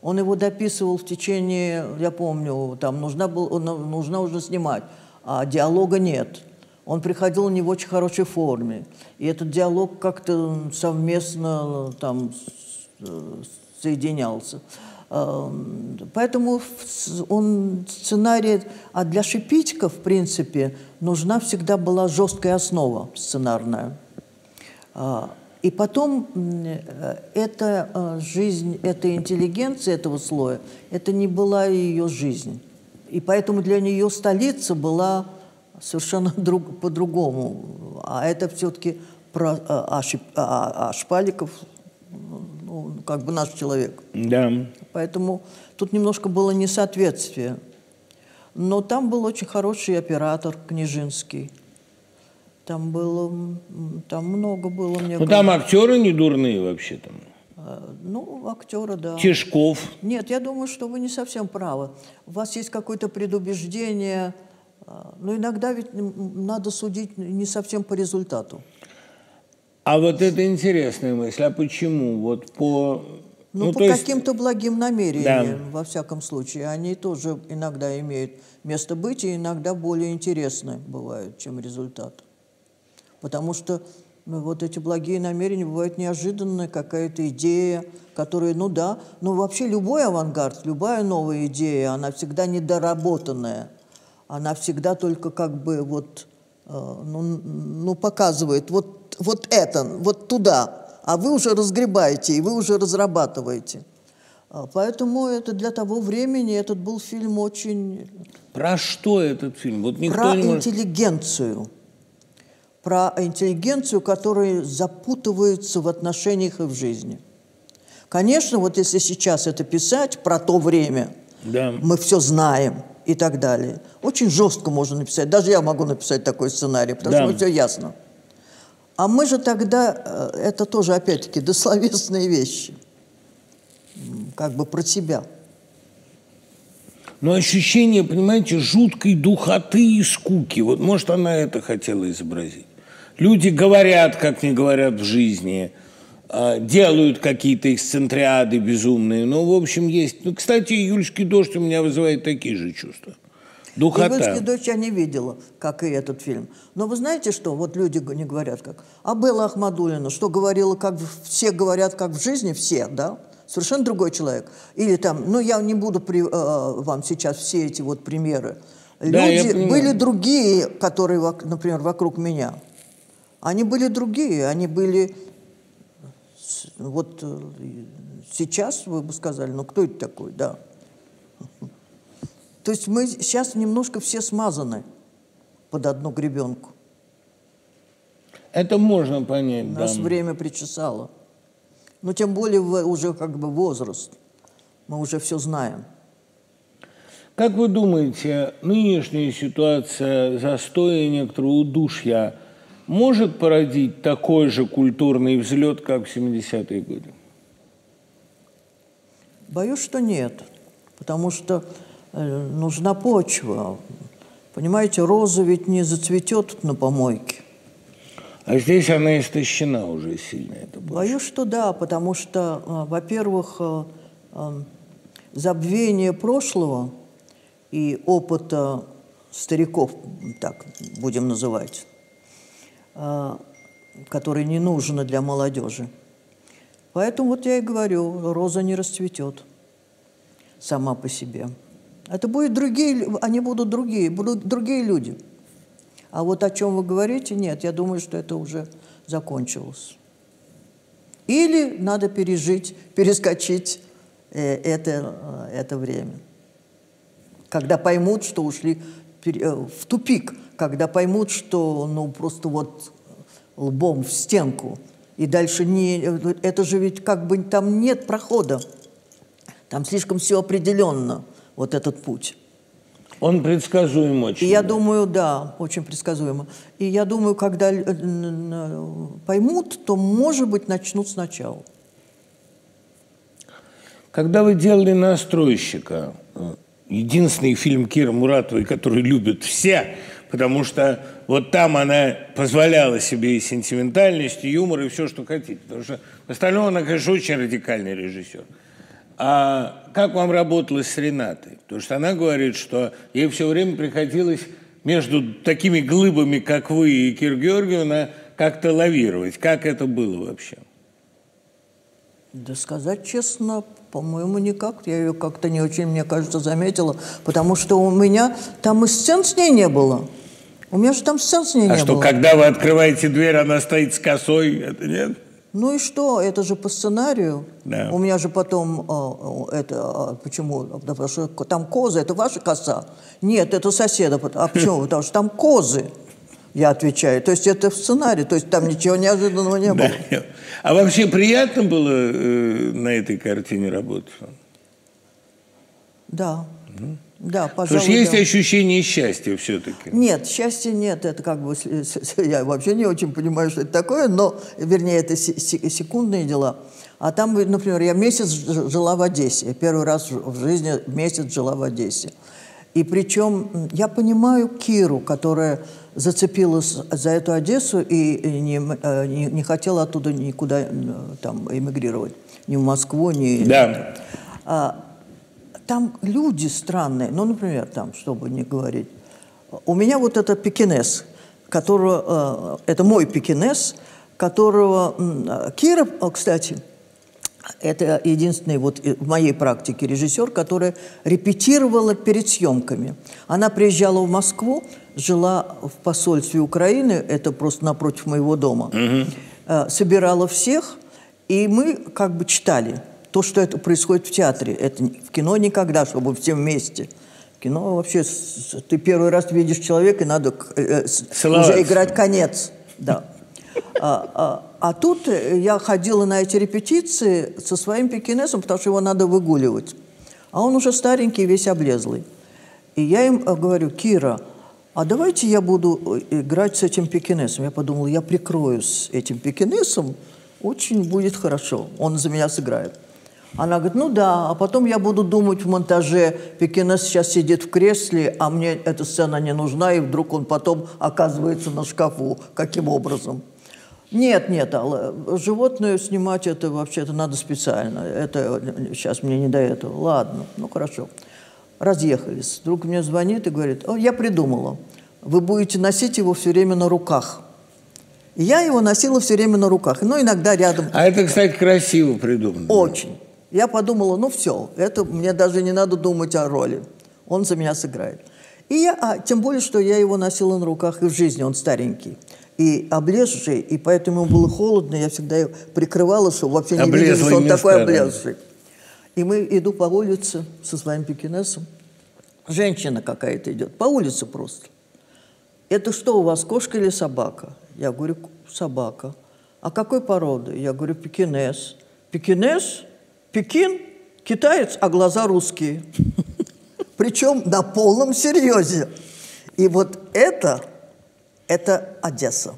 Он его дописывал в течение, я помню, там нужно, было, нужно уже снимать, а диалога нет. Он приходил не в очень хорошей форме. И этот диалог как-то совместно там соединялся. Эм, поэтому он сценарий... А для Шипитько, в принципе, нужна всегда была жесткая основа сценарная. И потом э, эта э, жизнь, эта интеллигенция этого слоя, это не была ее жизнь. И поэтому для нее столица была совершенно друг, по-другому. А это все-таки про а, а, а Шпаликов, ну, как бы наш человек. Да. Поэтому тут немножко было несоответствие. Но там был очень хороший оператор Княжинский. Там было, там много было, мне Ну, там актеры не дурные вообще там. А, ну, актеры, да. Тишков. Нет, я думаю, что вы не совсем правы. У вас есть какое-то предубеждение А, но иногда ведь надо судить не совсем по результату. А вот это интересная мысль. А почему? Вот по... Ну, ну по каким-то благим намерениям, да. во всяком случае. Они тоже иногда имеют место быть, и иногда более интересны бывают, чем результат. Потому что ну, вот эти благие намерения бывают неожиданные, какая-то идея, которая, ну да, ну вообще любой авангард, любая новая идея, она всегда недоработанная она всегда только как бы вот, э, ну, ну показывает вот, вот это, вот туда, а вы уже разгребаете, и вы уже разрабатываете. А, поэтому это для того времени этот был фильм очень... Про что этот фильм? Вот никто Про не может... интеллигенцию. Про интеллигенцию, которая запутывается в отношениях и в жизни. Конечно, вот если сейчас это писать про то время, да. мы все знаем – и так далее. Очень жестко можно написать. Даже я могу написать такой сценарий, потому да. что все ясно. А мы же тогда, э, это тоже опять-таки дословесные вещи, как бы про себя. Но ощущение, понимаете, жуткой духоты и скуки. Вот может она это хотела изобразить. Люди говорят, как не говорят в жизни – а, делают какие-то эксцентриады безумные. Ну, в общем, есть. Ну, кстати, «Июльский дождь» у меня вызывает такие же чувства. Духота. «Июльский дождь» я не видела, как и этот фильм. Но вы знаете что? Вот люди не говорят как. А Белла Ахмадулина, что говорила, как все говорят, как в жизни, все, да? Совершенно другой человек. Или там, ну, я не буду при, э, вам сейчас все эти вот примеры. Да, Люди были другие, которые, например, вокруг меня. Они были другие, они были вот э, сейчас вы бы сказали, ну кто это такой, да. То есть мы сейчас немножко все смазаны под одну гребенку. Это можно понять, Нас да. время причесало. Но тем более уже как бы возраст. Мы уже все знаем. Как вы думаете, нынешняя ситуация застоя некоторого удушья – может породить такой же культурный взлет, как в 70-е годы? Боюсь, что нет, потому что э, нужна почва. Понимаете, роза ведь не зацветет на помойке. А здесь она истощена уже сильно. Это Боюсь, что да, потому что, э, во-первых, э, забвение прошлого и опыта стариков, так будем называть, а, который не нужен для молодежи. Поэтому вот я и говорю, роза не расцветет сама по себе. Это будут другие, они будут другие, будут другие люди. А вот о чем вы говорите, нет, я думаю, что это уже закончилось. Или надо пережить, перескочить э, это, э, это время. Когда поймут, что ушли в тупик – когда поймут, что ну просто вот лбом в стенку, и дальше не... Это же ведь как бы там нет прохода. Там слишком все определенно, вот этот путь. Он предсказуем очень. И я думаю, да, очень предсказуемо. И я думаю, когда э, поймут, то, может быть, начнут сначала. Когда вы делали «Настройщика», э, единственный фильм Кира Муратовой, который любят все, потому что вот там она позволяла себе и сентиментальность, и юмор, и все, что хотите. Потому что в остальном она, конечно, очень радикальный режиссер. А как вам работалось с Ренатой? Потому что она говорит, что ей все время приходилось между такими глыбами, как вы и Кир Георгиевна, как-то лавировать. Как это было вообще? Да сказать честно, по-моему, никак. Я ее как-то не очень, мне кажется, заметила, потому что у меня там и сцен с ней не было. У меня же там сцен с ней а не что, было. когда вы открываете дверь, она стоит с косой, это нет? Ну и что? Это же по сценарию. Да. У меня же потом э, это а, почему? Потому что там козы, это ваша коса? Нет, это соседа. А почему? Потому что там козы. Я отвечаю. То есть это в сценарии, то есть там ничего неожиданного не было. Да. А вообще приятно было э, на этой картине работать? Да. Угу. Да, пожалуй, Потому что есть да. ощущение счастья все-таки. Нет, счастья нет. Это как бы... Я вообще не очень понимаю, что это такое, но, вернее, это секундные дела. А там, например, я месяц жила в Одессе. Я первый раз в жизни месяц жила в Одессе. И причем я понимаю Киру, которая зацепилась за эту Одессу и не, э, не, не хотела оттуда никуда э, там эмигрировать. Ни в Москву, ни... Да. А, там люди странные. Ну, например, там, чтобы не говорить. У меня вот это пекинес, которого... Э, это мой пекинес, которого... Кира, кстати, это единственный вот в моей практике режиссер, который репетировала перед съемками. Она приезжала в Москву, жила в посольстве Украины, это просто напротив моего дома, угу. собирала всех, и мы как бы читали то, что это происходит в театре. Это в кино никогда, чтобы все вместе. В кино вообще ты первый раз видишь человека, и надо э, э уже играть конец. Да. А, тут я ходила на эти репетиции со своим пекинесом, потому что его надо выгуливать. А он уже старенький, весь облезлый. И я им э, говорю, Кира, а давайте я буду э, играть с этим пекинесом. Я подумала, я прикрою с этим пекинесом, очень будет хорошо, он за меня сыграет. Она говорит, ну да, а потом я буду думать в монтаже, Пекинес сейчас сидит в кресле, а мне эта сцена не нужна, и вдруг он потом оказывается на шкафу. Каким образом? Нет, нет, Алла, животное снимать это вообще-то надо специально. Это сейчас мне не до этого. Ладно, ну хорошо. Разъехались. Друг мне звонит и говорит, о, я придумала. Вы будете носить его все время на руках. И я его носила все время на руках, но иногда рядом. А это, кстати, красиво придумано. Очень. Я подумала, ну все, это мне даже не надо думать о роли. Он за меня сыграет. И я, а, тем более, что я его носила на руках и в жизни, он старенький и облезший, и поэтому ему было холодно, я всегда прикрывала, чтобы вообще не видели, что он места, такой облезший. Да. И мы иду по улице со своим пекинесом. Женщина какая-то идет, по улице просто. Это что у вас, кошка или собака? Я говорю, собака. А какой породы? Я говорю, пекинес. Пекинес? Пекин? Китаец, а глаза русские. Причем на полном серьезе. И вот это это Одесса.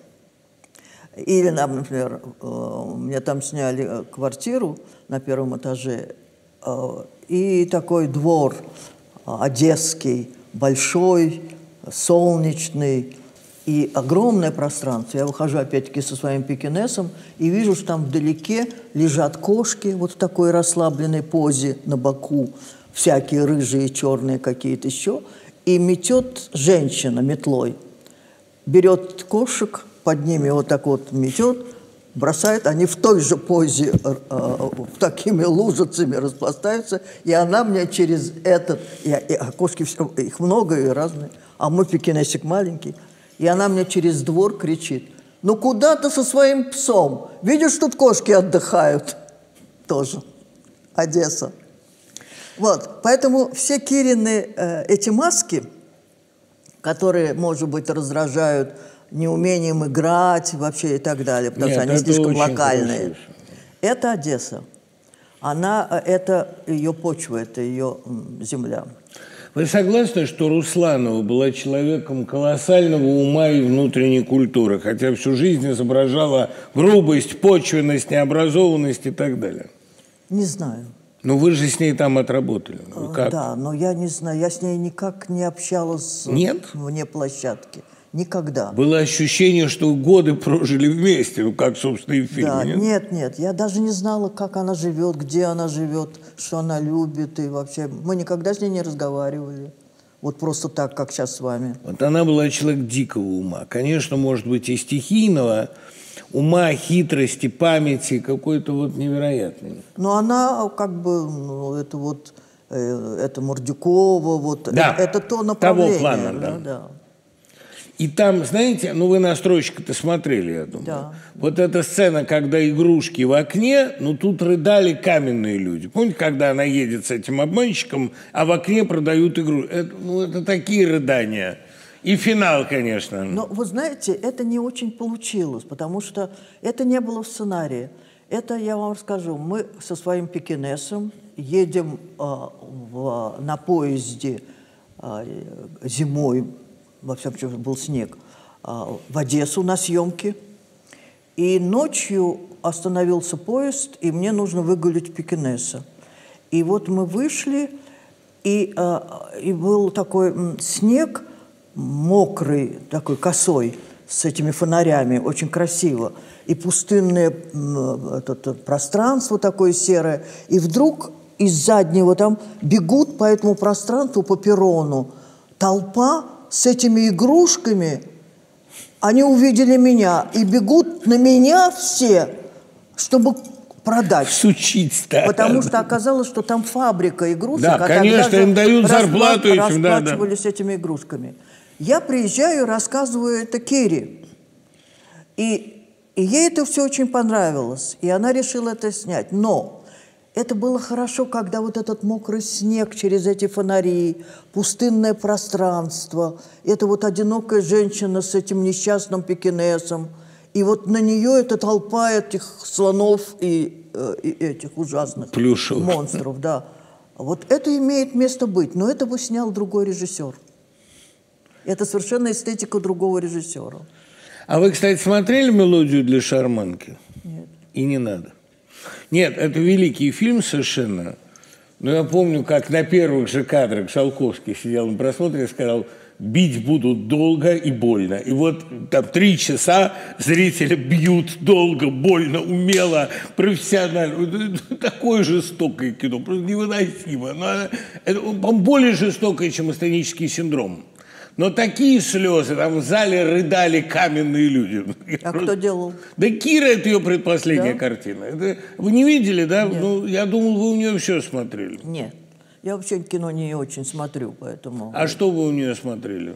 Или, например, э, мне там сняли э, квартиру на первом этаже, э, и такой двор одесский, большой, солнечный, и огромное пространство. Я выхожу опять-таки со своим пекинесом и вижу, что там вдалеке лежат кошки вот в такой расслабленной позе на боку, всякие рыжие, черные какие-то еще, и метет женщина метлой – берет кошек, под ними вот так вот метет, бросает, они в той же позе, э, э, такими лужицами распластаются, и она мне через этот, и, и окошки, все, их много и разные, а мой пекинесик маленький, и она мне через двор кричит, ну куда ты со своим псом? Видишь, тут кошки отдыхают. Тоже. Одесса. Вот, поэтому все Кирины, э, эти маски – которые, может быть, раздражают неумением играть вообще и так далее, потому Нет, что они слишком локальные. Хорошо. Это Одесса. Она, э, это ее почва, это ее земля. Вы согласны, что Русланова была человеком колоссального ума и внутренней культуры, хотя всю жизнь изображала грубость, почвенность, необразованность и так далее? Не знаю. Ну, вы же с ней там отработали. Ну, как? Да, но я не знаю, я с ней никак не общалась Нет? вне площадки. Никогда. Было ощущение, что годы прожили вместе, ну, как, собственно, и в фильме. Да, нет? нет, нет. Я даже не знала, как она живет, где она живет, что она любит. И вообще, мы никогда с ней не разговаривали. Вот просто так, как сейчас с вами. Вот она была человек дикого ума. Конечно, может быть, и стихийного, ума, хитрости, памяти какой-то вот невероятный. Но она как бы, ну, это вот, э, это Мордюкова, вот, да. это, это то направление. Того плана, да. да. да. И там, знаете, ну вы настройщика-то смотрели, я думаю. Да. Вот эта сцена, когда игрушки в окне, ну тут рыдали каменные люди. Помните, когда она едет с этим обманщиком, а в окне продают игру? Это, ну это такие рыдания. И финал, конечно. Но вы знаете, это не очень получилось, потому что это не было в сценарии. Это я вам расскажу. Мы со своим пекинесом едем э, в, на поезде э, зимой, во всяком случае был снег, э, в Одессу на съемки. И ночью остановился поезд, и мне нужно выгулить пекинеса. И вот мы вышли, И, э, и был такой снег мокрый, такой косой, с этими фонарями, очень красиво. И пустынное это, это, пространство такое серое. И вдруг из заднего там бегут по этому пространству, по перрону, толпа с этими игрушками. Они увидели меня и бегут на меня все, чтобы продать. Сучить, да. Потому что оказалось, что там фабрика игрушек. Да, а конечно, им дают зарплату этим, да, расплачивались да. этими игрушками. Я приезжаю, рассказываю это Керри. И, и ей это все очень понравилось. И она решила это снять. Но это было хорошо, когда вот этот мокрый снег через эти фонари, пустынное пространство, это вот одинокая женщина с этим несчастным пекинесом – и вот на нее эта толпа этих слонов и, э, и этих ужасных Плюшевых. монстров, да. Вот это имеет место быть, но это бы снял другой режиссер. Это совершенно эстетика другого режиссера. А вы, кстати, смотрели «Мелодию для шарманки»? Нет. И не надо. Нет, это великий фильм совершенно. Но я помню, как на первых же кадрах Шалковский сидел на просмотре и сказал – бить будут долго и больно. И вот там три часа зрители бьют долго, больно, умело, профессионально. Такое жестокое кино, просто невыносимо. Но это более жестокое, чем астенический синдром. Но такие слезы, там в зале рыдали каменные люди. А кто делал? Да Кира, это ее предпоследняя да? картина. Это, вы не видели, да? Нет. Ну, я думал, вы у нее все смотрели. Нет. Я вообще кино не очень смотрю, поэтому... А что вы у нее смотрели?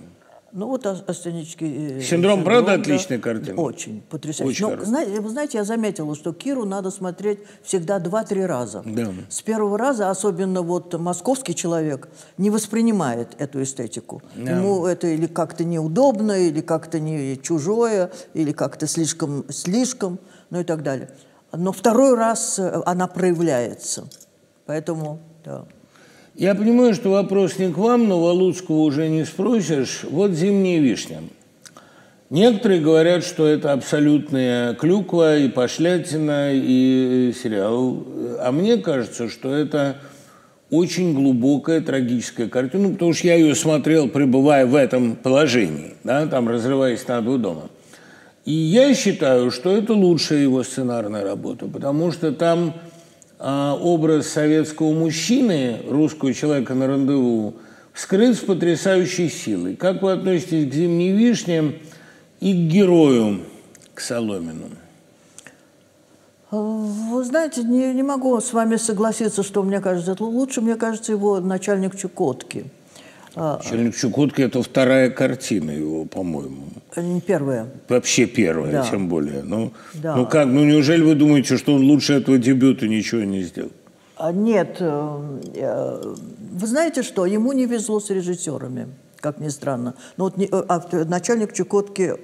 Ну вот астенический э, синдром, правда, да, отличная картина? Очень, потрясающе. Очень Но, знаете, вы знаете, я заметила, что Киру надо смотреть всегда два-три раза. Да. С первого раза, особенно вот московский человек, не воспринимает эту эстетику. Да. Ему это или как-то неудобно, или как-то не чужое, или как-то слишком, слишком, ну и так далее. Но второй раз э, она проявляется. Поэтому, да. Я понимаю, что вопрос не к вам, но Валуцкого уже не спросишь. Вот «Зимняя вишня». Некоторые говорят, что это абсолютная клюква и пошлятина, и сериал. А мне кажется, что это очень глубокая трагическая картина, потому что я ее смотрел, пребывая в этом положении, да, там разрываясь на два дома. И я считаю, что это лучшая его сценарная работа, потому что там образ советского мужчины, русского человека на рандеву, вскрыт с потрясающей силой. Как вы относитесь к «Зимней вишне» и к герою, к Соломину? Вы знаете, не, не могу с вами согласиться, что мне кажется, лучше, мне кажется, его начальник Чукотки – а, Начальник Чукотки – это вторая картина его, по-моему. Первая. Вообще первая, да. тем более. Ну, да. ну как, ну неужели вы думаете, что он лучше этого дебюта ничего не сделал? А, нет. Э, э, вы знаете что, ему не везло с режиссерами как ни странно. Ну, вот а, начальник Чукотки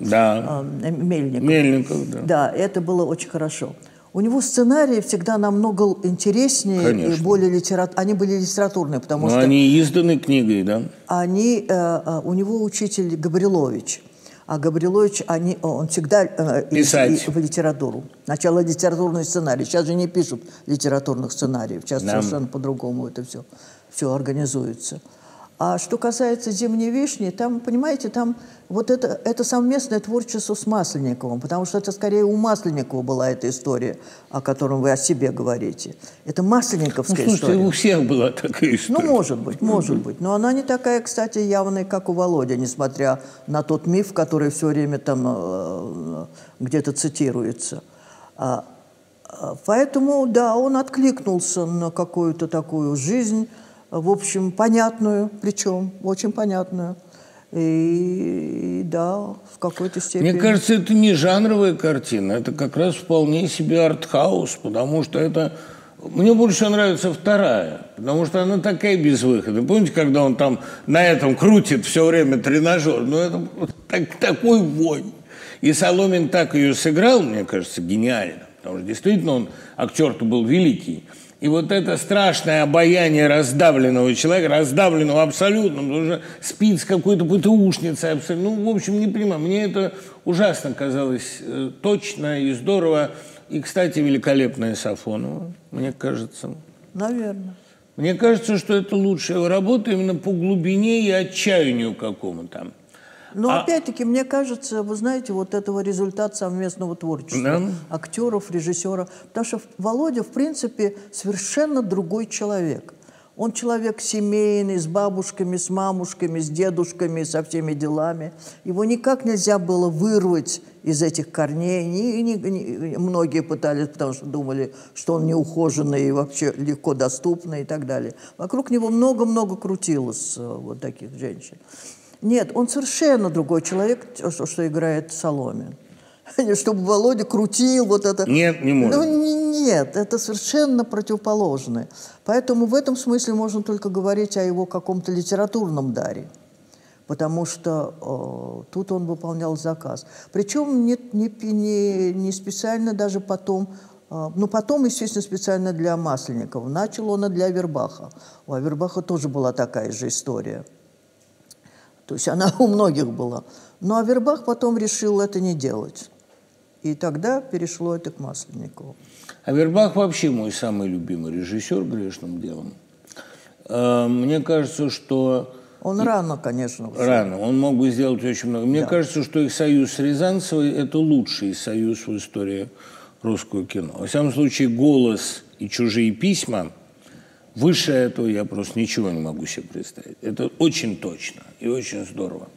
да. Мельников. Мельников, да. Да, это было очень хорошо. У него сценарии всегда намного интереснее Конечно. и более литературные. Они были литературные, потому Но что... они изданы книгой, да? Они... Э, э, у него учитель Габрилович. А Габрилович, они, он всегда э, Писать. в литературу. Сначала литературный сценарий. Сейчас же не пишут литературных сценариев. Сейчас да. совершенно по-другому это все, все организуется. А что касается «Зимней вишни», там, понимаете, там вот это, это совместное творчество с Масленниковым, потому что это скорее у Масленникова была эта история, о котором вы о себе говорите. Это масленниковская ну, слушайте, история. у всех была такая история. Ну, может быть, может быть. Но она не такая, кстати, явная, как у Володи, несмотря на тот миф, который все время там э, где-то цитируется. А, а, поэтому, да, он откликнулся на какую-то такую жизнь, в общем, понятную, причем очень понятную. И, да, в какой-то степени. Мне кажется, это не жанровая картина, это как раз вполне себе артхаус, потому что это... Мне больше нравится вторая, потому что она такая безвыходная. Помните, когда он там на этом крутит все время тренажер? Ну, это так, такой вонь. И Соломин так ее сыграл, мне кажется, гениально. Потому что действительно он актер-то был великий. И вот это страшное обаяние раздавленного человека, раздавленного абсолютно, потому что спит с какой-то ПТУшницей абсолютно. Ну, в общем, не понимаю. Мне это ужасно казалось э, точно и здорово. И, кстати, великолепная Сафонова, мне кажется. Наверное. Мне кажется, что это лучшая работа именно по глубине и отчаянию какому-то. Но а... опять-таки, мне кажется, вы знаете, вот этого результат совместного творчества. Да. Актеров, режиссера. Потому что Володя, в принципе, совершенно другой человек. Он человек семейный, с бабушками, с мамушками, с дедушками, со всеми делами. Его никак нельзя было вырвать из этих корней. Не, не, не, многие пытались, потому что думали, что он неухоженный и вообще легко доступный и так далее. Вокруг него много-много крутилось э, вот таких женщин. Нет, он совершенно другой человек, что, что играет Соломин. Чтобы Володя крутил вот это. Нет, не может. Ну, нет, это совершенно противоположное. Поэтому в этом смысле можно только говорить о его каком-то литературном даре. Потому что э, тут он выполнял заказ. Причем не, не, не, не специально даже потом, э, ну потом, естественно, специально для Масленникова. Начал он и для Авербаха. У Авербаха тоже была такая же история. То есть она у многих была. Но Авербах потом решил это не делать. И тогда перешло это к Масленникову. Авербах вообще мой самый любимый режиссер грешным делом. Э, мне кажется, что... Он рано, конечно. Ушел. Рано. Он мог бы сделать очень много. Мне да. кажется, что их союз с Рязанцевой – это лучший союз в истории русского кино. Во всяком случае, «Голос» и «Чужие письма» выше этого я просто ничего не могу себе представить. Это очень точно и очень здорово.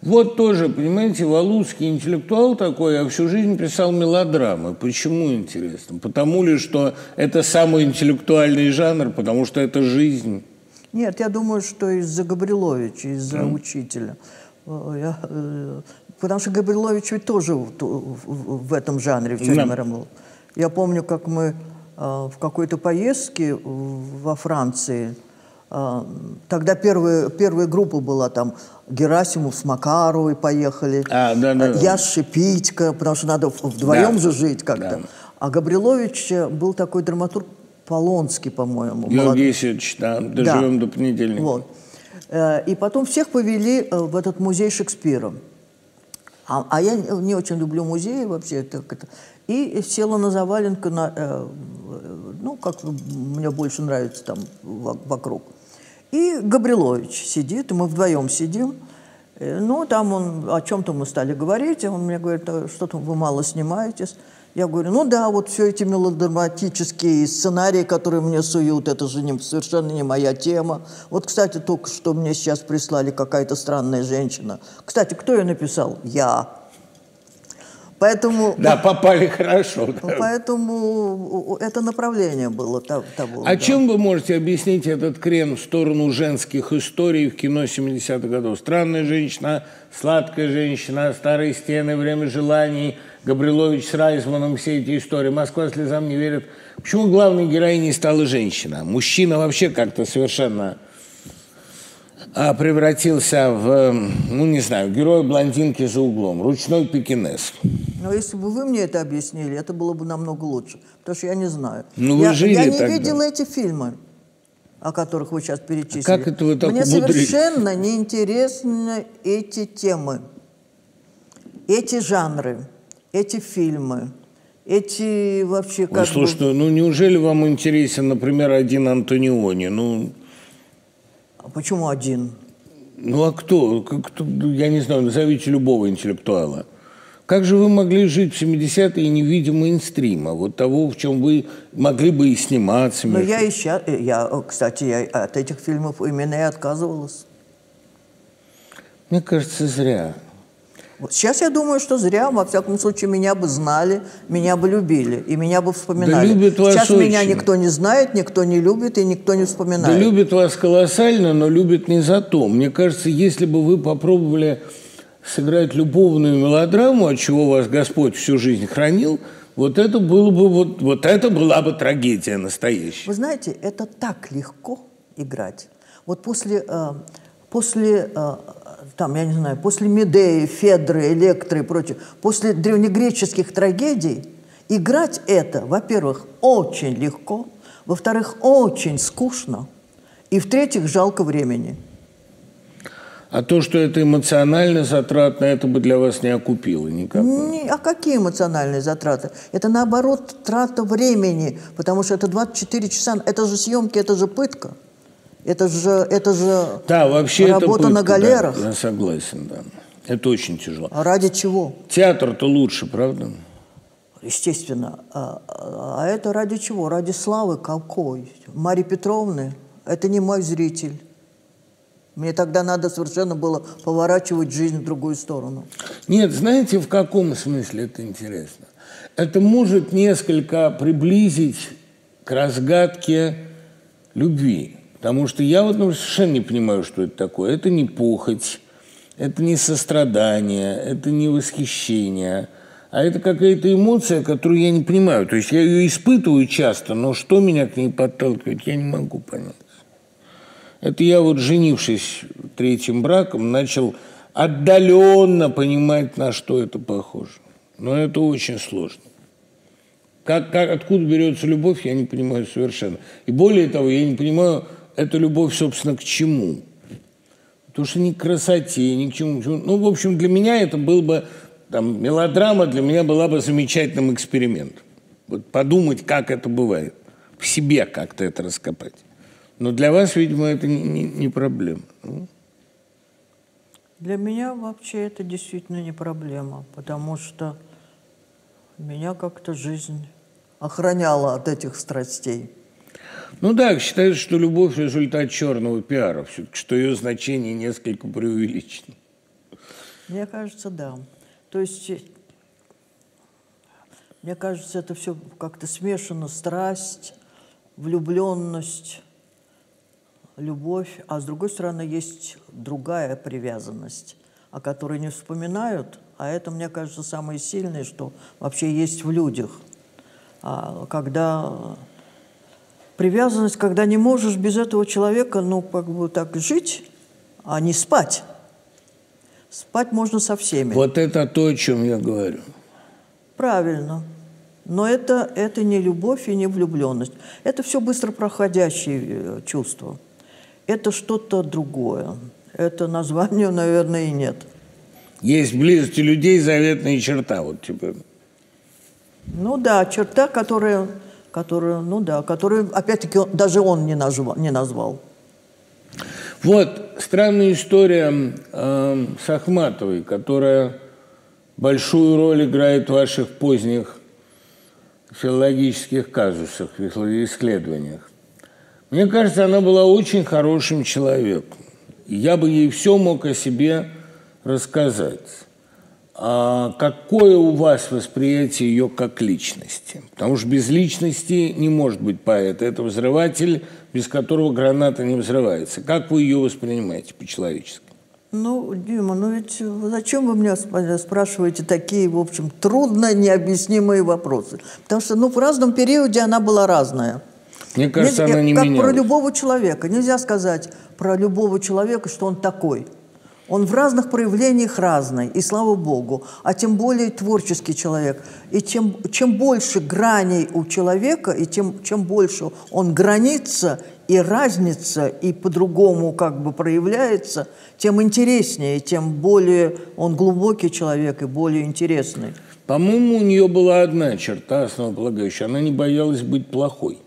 Вот тоже, понимаете, Валуцкий интеллектуал такой, а всю жизнь писал мелодрамы. Почему интересно? Потому ли, что это самый интеллектуальный жанр, потому что это жизнь? Нет, я думаю, что из-за Габриловича, из-за mm. учителя. Я, э, потому что Габрилович ведь тоже в, в, в этом жанре все время работал. Я помню, как мы э, в какой-то поездке во Франции – а, тогда первая, первая группа была там Герасимов с Макаровой поехали. А, да, да, да. Я Шипитько, потому что надо вдвоем да. же жить как-то. Да. А Габрилович э, был такой драматург Полонский, по-моему. Георгий Исич, да, доживем да. до понедельника. Вот. Э, и потом всех повели э, в этот музей Шекспира. А, а я не очень люблю музеи вообще. Так это. И села на заваленку, на, ну, как мне больше нравится там вокруг. И Габрилович сидит, и мы вдвоем сидим. Э, ну, там он, о чем-то мы стали говорить, он мне говорит, что-то вы мало снимаетесь. Я говорю, ну да, вот все эти мелодраматические сценарии, которые мне суют, это же не, совершенно не моя тема. Вот, кстати, только что мне сейчас прислали какая-то странная женщина. Кстати, кто ее написал? Я. Поэтому, да, попали хорошо. Да. Поэтому это направление было того. А да. чем вы можете объяснить этот крен в сторону женских историй в кино 70-х годов? «Странная женщина», «Сладкая женщина», «Старые стены», «Время желаний», Габрилович с Райзманом, все эти истории. «Москва слезам не верит». Почему главной героиней стала женщина? Мужчина вообще как-то совершенно превратился в, ну не знаю, героя блондинки за углом, ручной пекинес. Но если бы вы мне это объяснили, это было бы намного лучше, потому что я не знаю. Ну вы я, жили Я не тогда. видела эти фильмы, о которых вы сейчас перечислили. А как это вы так Мне умудрились? совершенно неинтересны эти темы, эти жанры, эти фильмы. Эти вообще как Ой, слушайте, бы... ну неужели вам интересен, например, один Антониони? Ну, а почему один? Ну а кто? кто? Я не знаю, назовите любого интеллектуала. Как же вы могли жить в 70-е и не видя мейнстрима, вот того, в чем вы могли бы и сниматься? Ну, я и сейчас, я, кстати, я от этих фильмов именно и отказывалась. Мне кажется, зря. Сейчас я думаю, что зря, во всяком случае, меня бы знали, меня бы любили, и меня бы вспоминали. Да любят вас Сейчас очень. меня никто не знает, никто не любит, и никто не вспоминает. Да любят вас колоссально, но любят не за то. Мне кажется, если бы вы попробовали сыграть любовную мелодраму, от чего вас Господь всю жизнь хранил, вот это было бы вот, вот это была бы трагедия настоящая. Вы знаете, это так легко играть. Вот после, э, после э, там, я не знаю, после Медеи, Федры, Электры и прочее, после древнегреческих трагедий, играть это, во-первых, очень легко, во-вторых, очень скучно, и в-третьих, жалко времени. А то, что это эмоционально затратно, это бы для вас не окупило никак? Не, а какие эмоциональные затраты? Это наоборот трата времени, потому что это 24 часа, это же съемки, это же пытка. Это же, это же да, вообще работа это пытка, на галерах. Да, я согласен, да. Это очень тяжело. А ради чего? Театр-то лучше, правда? Естественно. А, а это ради чего? Ради славы какой? Марии Петровны? Это не мой зритель. Мне тогда надо совершенно было поворачивать жизнь в другую сторону. Нет, знаете, в каком смысле это интересно? Это может несколько приблизить к разгадке любви. Потому что я вот совершенно не понимаю, что это такое. Это не похоть, это не сострадание, это не восхищение, а это какая-то эмоция, которую я не понимаю. То есть я ее испытываю часто, но что меня к ней подталкивает, я не могу понять. Это я вот, женившись третьим браком, начал отдаленно понимать, на что это похоже. Но это очень сложно. Как, как, откуда берется любовь, я не понимаю совершенно. И более того, я не понимаю, эту любовь, собственно, к чему. Потому что ни к красоте, ни к чему. Ну, в общем, для меня это был бы, там, мелодрама для меня была бы замечательным экспериментом. Вот подумать, как это бывает. В себе как-то это раскопать. Но для вас, видимо, это не, не, не проблема. Ну. Для меня вообще это действительно не проблема, потому что меня как-то жизнь охраняла от этих страстей. Ну да, считается, что любовь – результат черного пиара, что ее значение несколько преувеличено. Мне кажется, да. То есть, мне кажется, это все как-то смешано, страсть, влюбленность, любовь, а с другой стороны есть другая привязанность, о которой не вспоминают, а это, мне кажется, самое сильное, что вообще есть в людях. А когда привязанность, когда не можешь без этого человека, ну, как бы так жить, а не спать. Спать можно со всеми. Вот это то, о чем я говорю. Правильно. Но это, это не любовь и не влюбленность. Это все быстро проходящие э, чувства это что-то другое. Это название, наверное, и нет. Есть близости людей заветная черта, вот типа. Ну да, черта, которая, которая ну да, которую, опять-таки, даже он не назвал. Не назвал. Вот странная история э, с Ахматовой, которая большую роль играет в ваших поздних филологических казусах, исследованиях. Мне кажется, она была очень хорошим человеком. Я бы ей все мог о себе рассказать. А какое у вас восприятие ее как личности? Потому что без личности не может быть поэта. Это взрыватель, без которого граната не взрывается. Как вы ее воспринимаете по-человечески? Ну, Дима, ну ведь зачем вы меня спрашиваете такие, в общем, трудно необъяснимые вопросы? Потому что, ну, в разном периоде она была разная. Мне кажется, Нельзя, она не как менялась. про любого человека. Нельзя сказать про любого человека, что он такой. Он в разных проявлениях разный, и слава богу. А тем более творческий человек. И чем, чем больше граней у человека, и тем, чем больше он гранится и разница, и по-другому как бы проявляется, тем интереснее, тем более он глубокий человек и более интересный. По-моему, у нее была одна черта основополагающая. Она не боялась быть плохой.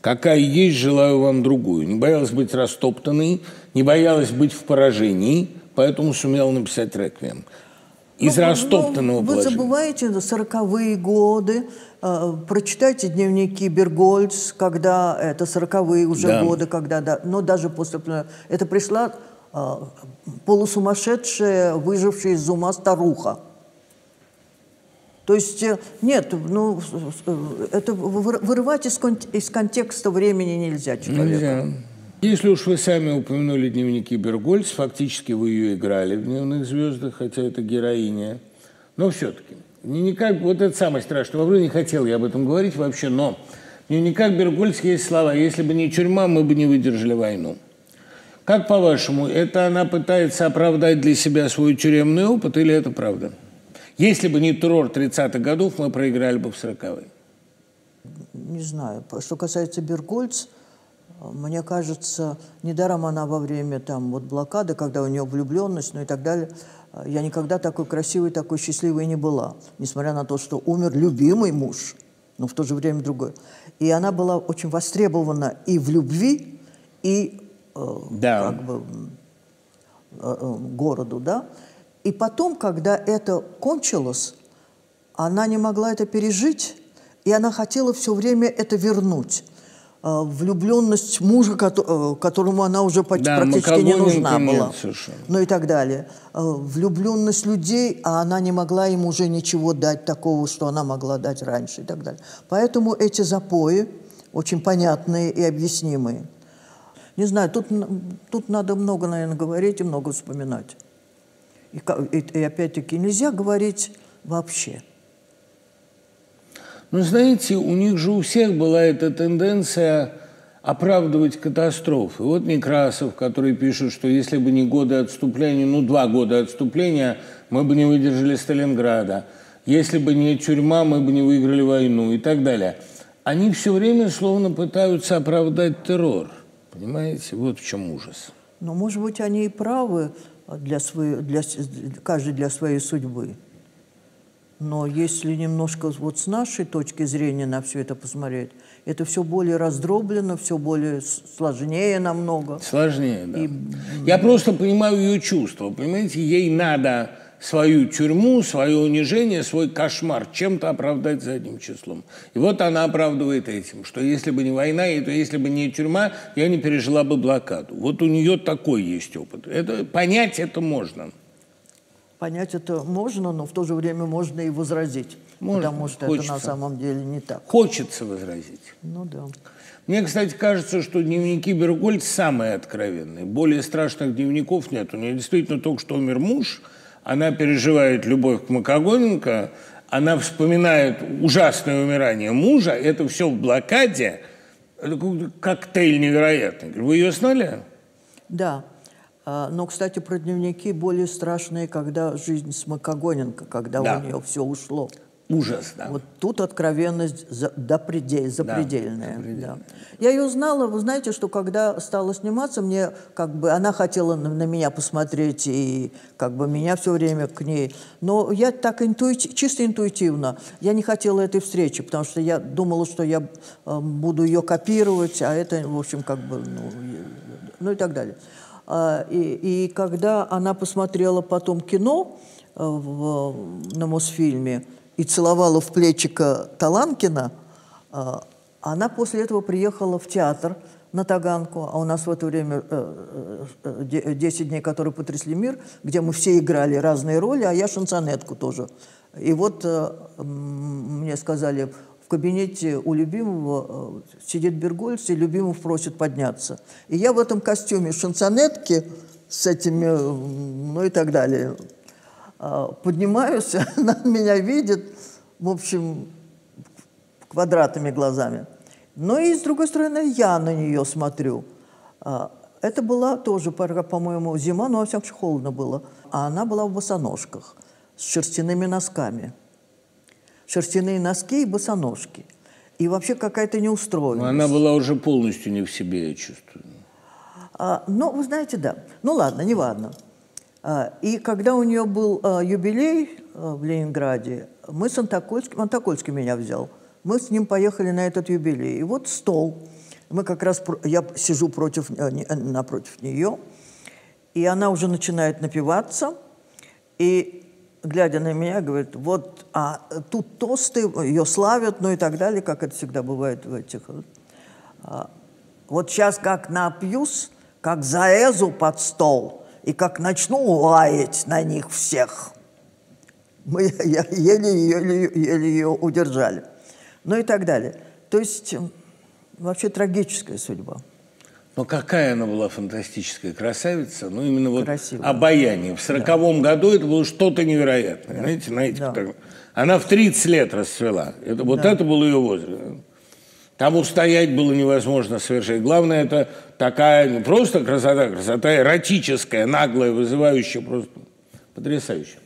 Какая есть, желаю вам другую. Не боялась быть растоптанной, не боялась быть в поражении, поэтому сумела написать «Реквием». Из ну, растоптанного ну, Вы положения. забываете сороковые годы, э, прочитайте дневники Бергольц, когда это сороковые уже да. годы, когда, да, но даже после... Это пришла э, полусумасшедшая, выжившая из ума старуха. То есть э, нет, ну, это вырывать из, кон из контекста времени нельзя человека. Нельзя. Если уж вы сами упомянули дневники Бергольц, фактически вы ее играли в «Дневных звездах», хотя это героиня. Но все-таки, не никак, вот это самое страшное. Во не хотел я об этом говорить вообще, но в дневниках Бергольц есть слова «Если бы не тюрьма, мы бы не выдержали войну». Как по-вашему, это она пытается оправдать для себя свой тюремный опыт или это правда? Если бы не террор 30-х годов, мы проиграли бы в 40-е. Не знаю. Что касается Бергольц, Мне кажется, недаром она во время там, вот, блокады, когда у нее влюбленность, ну и так далее, я никогда такой красивой, такой счастливой не была. Несмотря на то, что умер любимый муж, но в то же время другой. И она была очень востребована и в любви, и э, да. как бы, э, э, городу, да. И потом, когда это кончилось, она не могла это пережить, и она хотела все время это вернуть. Э, влюбленность мужа, э, которому она уже да, практически не нужна была. Ну и так далее. Э, влюбленность людей, а она не могла им уже ничего дать такого, что она могла дать раньше и так далее. Поэтому эти запои очень понятные и объяснимые. Не знаю, тут, тут надо много, наверное, говорить и много вспоминать. И, и, и опять-таки нельзя говорить вообще. Но знаете, у них же у всех была эта тенденция оправдывать катастрофы. Вот Некрасов, который пишет, что если бы не годы отступления, ну, два года отступления, мы бы не выдержали Сталинграда. Если бы не тюрьма, мы бы не выиграли войну и так далее. Они все время словно пытаются оправдать террор. Понимаете? Вот в чем ужас. Но, может быть, они и правы для своей, для, каждый для своей судьбы. Но если немножко вот с нашей точки зрения на все это посмотреть, это все более раздроблено, все более сложнее намного. Сложнее, да. И... Я просто понимаю ее чувства. Понимаете, ей надо свою тюрьму, свое унижение, свой кошмар чем-то оправдать задним числом. И вот она оправдывает этим, что если бы не война, и то если бы не тюрьма, я не пережила бы блокаду. Вот у нее такой есть опыт. Это, понять это можно. Понять это можно, но в то же время можно и возразить. Можно, потому что хочется. это на самом деле не так. Хочется возразить. Ну да. Мне, кстати, кажется, что дневники Бергольд самые откровенные. Более страшных дневников нет. У нее действительно только что умер муж, она переживает любовь к Макогоненко, она вспоминает ужасное умирание мужа, это все в блокаде, это коктейль невероятный. Вы ее знали? Да. А, но, кстати, про дневники более страшные, когда жизнь с Макогоненко, когда да. у нее все ушло. Ужас, да. Вот тут откровенность за, до предел, запредельная. Да, запредельная. Да. Я ее знала, вы знаете, что когда стала сниматься, мне как бы она хотела на, на меня посмотреть и как бы меня все время к ней. Но я так интуити, чисто интуитивно, я не хотела этой встречи, потому что я думала, что я э, буду ее копировать, а это, в общем, как бы, ну, ну и так далее. А, и, и когда она посмотрела потом кино э, в, на Мосфильме и целовала в плечика Таланкина, а, она после этого приехала в театр на Таганку, а у нас в это время 10 э, э, дней, которые потрясли мир, где мы все играли разные роли, а я шансонетку тоже. И вот мне сказали, в кабинете у любимого э, сидит Бергольц, и любимов просит подняться. И я в этом костюме шансонетки с этими, ну и так далее, а, поднимаюсь, она меня видит, в общем, квадратными глазами. Ну и, с другой стороны, я на нее смотрю. А, это была тоже, по-моему, зима, но, во всяком холодно было. А она была в босоножках с шерстяными носками – шерстяные носки и босоножки. И вообще какая-то неустроенность. Но она была уже полностью не в себе, я чувствую. А, ну, вы знаете, да. Ну ладно, не важно. А, и когда у нее был а, юбилей а, в Ленинграде, мы с Антокольским, Антокольский меня взял, мы с ним поехали на этот юбилей. И вот стол. Мы как раз, я сижу против, э, э, напротив нее, и она уже начинает напиваться, и глядя на меня, говорит, вот, а тут тосты, ее славят, ну и так далее, как это всегда бывает в этих. А, вот сейчас как напьюсь, как заэзу под стол, и как начну лаять на них всех. Мы еле, еле, еле ее удержали. Ну и так далее. То есть вообще трагическая судьба. Но какая она была фантастическая красавица, ну именно вот Красивая. обаяние. В сороковом да. году это было что-то невероятное, да. знаете, знаете, да. как... она в 30 лет расцвела. Это, вот да. это был ее возраст. Там устоять было невозможно совершенно. Главное, это такая не просто красота, красота эротическая, наглая, вызывающая, просто потрясающая.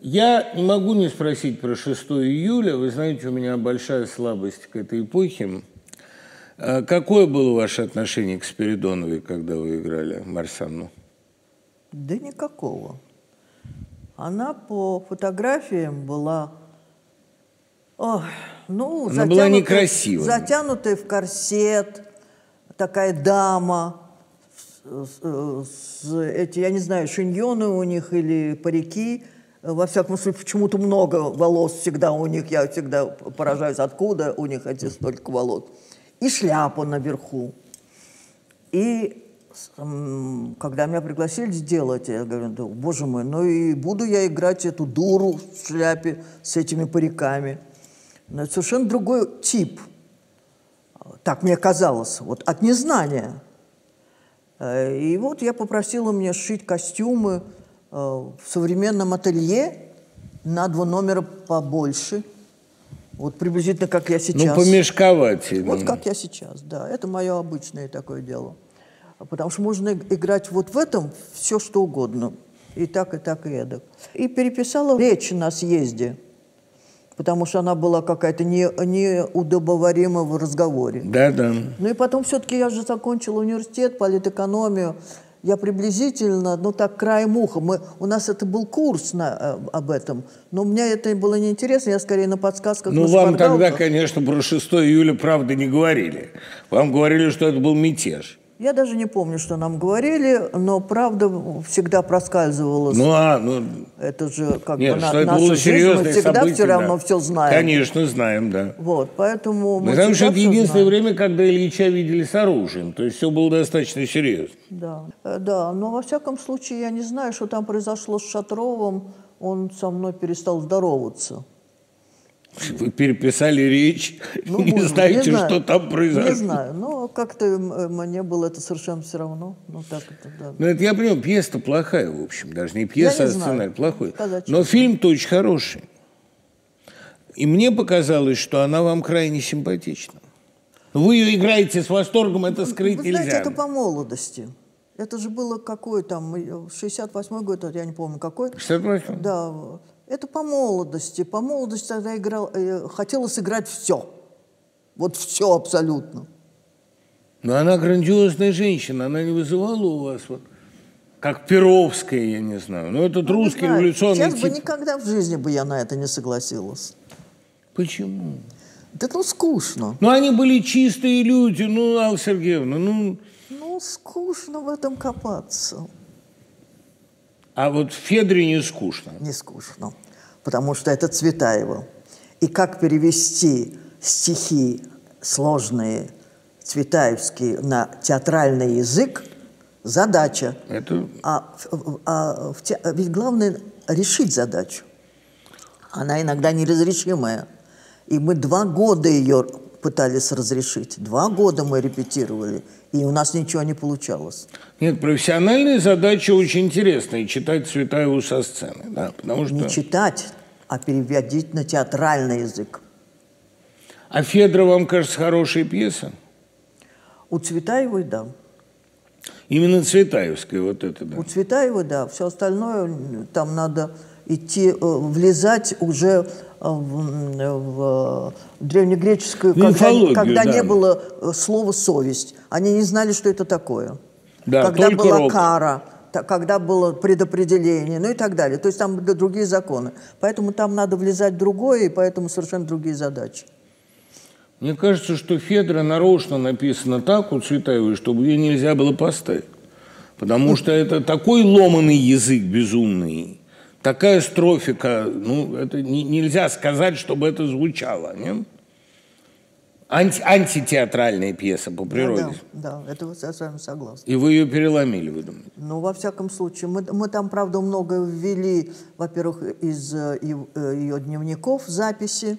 Я не могу не спросить про 6 июля. Вы знаете, у меня большая слабость к этой эпохе. А какое было ваше отношение к Спиридоновой, когда вы играли Марсанну? Да никакого. Она по фотографиям была, ох, ну, Она была некрасивая. Затянутая в корсет, такая дама, с, с, эти, я не знаю, шиньоны у них или парики. Во всяком случае, почему-то много волос всегда у них. Я всегда поражаюсь, откуда у них эти столько волос. И шляпа наверху. И когда меня пригласили сделать, я говорю, да, боже мой, ну и буду я играть эту дуру в шляпе с этими париками. Но это совершенно другой тип. Так мне казалось, вот от незнания. Э, и вот я попросила мне сшить костюмы э, в современном ателье на два номера побольше. Вот приблизительно как я ну, сейчас. Ну, помешковать. Вот как я сейчас, да. Это мое обычное такое дело. Потому что можно играть вот в этом все, что угодно. И так, и так, и эдак. И переписала речь на съезде потому что она была какая-то не, неудобоварима в разговоре. Да, да. Ну и потом все-таки я же закончила университет, политэкономию. Я приблизительно, ну так, краем уха. Мы, у нас это был курс на, э, об этом, но мне это было неинтересно, я скорее на подсказках. Ну, на вам тогда, конечно, про 6 июля правда не говорили. Вам говорили, что это был мятеж. Я даже не помню, что нам говорили, но правда всегда проскальзывала. Ну, а, ну... Это же как Нет, бы что на, это было жизнь, мы всегда событие, все равно да. все знаем. Конечно, знаем, да. Вот, поэтому мы Потому что это единственное знаем. время, когда Ильича видели с оружием, то есть все было достаточно серьезно. Да, э, да, но во всяком случае я не знаю, что там произошло с Шатровым, он со мной перестал здороваться. Вы переписали речь, ну, не может, знаете, не что там произошло. Не знаю, но как-то мне было это совершенно все равно. Ну, так это, да. Ну, это я понимаю, пьеса-то плохая, в общем, даже не пьеса, не а сценарий плохой. Сказать, но фильм-то очень хороший. И мне показалось, что она вам крайне симпатична. Вы ее играете с восторгом, это скрыть Вы знаете, нельзя. это по молодости. Это же было какой там, 68-й год, я не помню какой. 68 Да. Это по молодости. По молодости тогда играл, э, хотела сыграть все. Вот все абсолютно. Но она грандиозная женщина, она не вызывала у вас вот как Перовская, я не знаю. Ну, этот ну, русский знаю. революционный Сейчас тип. бы никогда в жизни бы я на это не согласилась. Почему? Да ну скучно. Ну, они были чистые люди, ну, Алла Сергеевна, ну... Ну, скучно в этом копаться. А вот Федре не скучно. Не скучно, потому что это Цветаева. И как перевести стихи сложные, цветаевские, на театральный язык – задача. Это... А, а, в те... ведь главное – решить задачу. Она иногда неразрешимая. И мы два года ее пытались разрешить. Два года мы репетировали, и у нас ничего не получалось. Нет, профессиональная задача очень интересная, читать Цветаеву со сцены. Да, потому что... Не читать, а переводить на театральный язык. А Федра вам кажется хорошая пьеса? У Цветаевой, да. Именно Цветаевская вот это, да? У Цветаевой, да. Все остальное там надо идти, э, влезать уже в, в древнегреческую, когда, когда да. не было э, слова «совесть». Они не знали, что это такое. Да, когда была рок. кара, когда было предопределение, ну и так далее. То есть там другие законы. Поэтому там надо влезать в другое, и поэтому совершенно другие задачи. Мне кажется, что Федра нарочно написана так у Цветаевой, чтобы ее нельзя было поставить. Потому что это такой ломанный язык безумный, такая строфика, ну, это не, нельзя сказать, чтобы это звучало, нет? Анти, антитеатральная пьеса по природе. Да, да, это я с вами согласна. И вы ее переломили, вы думаете? Ну, во всяком случае. Мы, мы там, правда, много ввели, во-первых, из э, ее, ее дневников записи,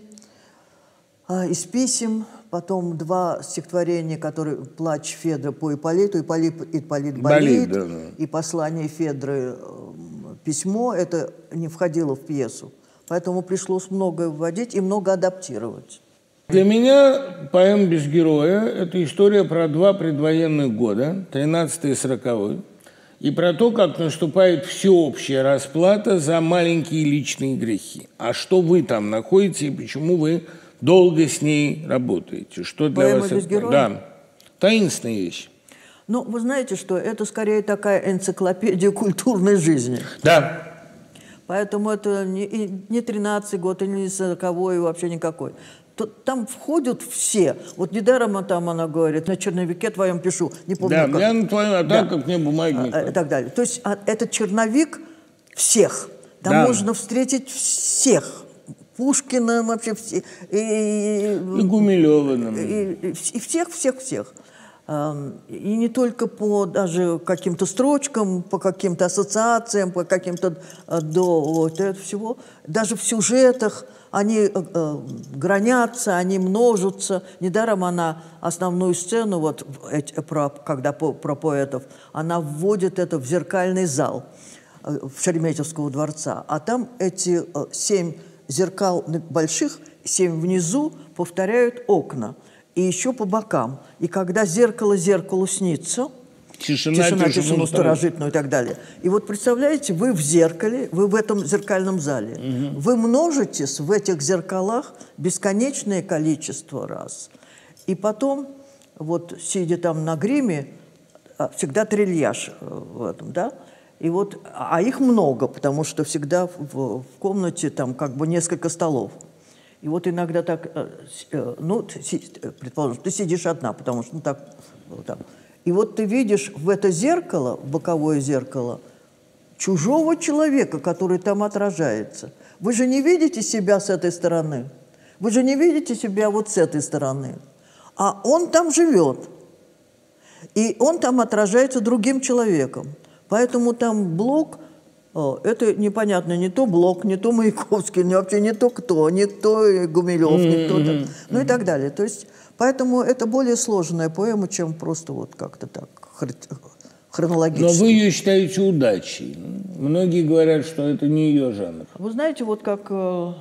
а, из писем, потом два стихотворения, которые «Плач Федра по Ипполиту», «Ипполит, Ипполит болит», болит да, да. и «Послание Федры э, письмо, это не входило в пьесу. Поэтому пришлось много вводить и много адаптировать. Для меня поэма «Без героя» – это история про два предвоенных года, 13 и 40 и про то, как наступает всеобщая расплата за маленькие личные грехи. А что вы там находите и почему вы долго с ней работаете. Что для Поэма вас это? героя? Да, таинственная вещь. Ну, вы знаете, что это скорее такая энциклопедия культурной жизни. Да, Поэтому это не, и не 13 год, и не 40 и вообще никакой. Тут, там входят все. Вот недаром там она говорит, на черновике твоем пишу. Не помню, да, как. я на твою, а так Да. как мне бумаги А, и хватает. так далее. То есть а, этот черновик всех. Там Да. можно встретить всех. Пушкина вообще все. И, И Гумилева нам. и, и и всех, всех, всех. И не только по даже каким-то строчкам, по каким-то ассоциациям, по каким-то э, до вот этого всего. Даже в сюжетах они э, э, гранятся, они множатся. Недаром она основную сцену, вот про, когда по- про поэтов, она вводит это в зеркальный зал в Шереметьевского дворца. А там эти семь зеркал больших, семь внизу повторяют окна. И еще по бокам. И когда зеркало зеркалу снится, Тишина, тишина, тишину сторожит. ну и так далее. И вот представляете, вы в зеркале, вы в этом зеркальном зале, вы множитесь в этих зеркалах бесконечное количество раз. И потом, вот сидя там на гриме, а, всегда трильяж э, в этом, да? И вот, а их много, потому что всегда в, в комнате там как бы несколько столов. И вот иногда так, э, э, ну, э, предположим, ты сидишь одна, потому что ну, так, вот так. И вот ты видишь в это зеркало, в боковое зеркало, чужого человека, который там отражается. Вы же не видите себя с этой стороны. Вы же не видите себя вот с этой стороны. А он там живет. И он там отражается другим человеком. Поэтому там блок, это непонятно, не то блок, не то Маяковский, не, вообще не то кто, не то Гумилев, не то, там, ну и так далее. То есть, поэтому это более сложная поэма, чем просто вот как-то так хр- Но хронологически. вы ее считаете удачей. Многие говорят, что это не ее жанр. Вы знаете, вот как, э,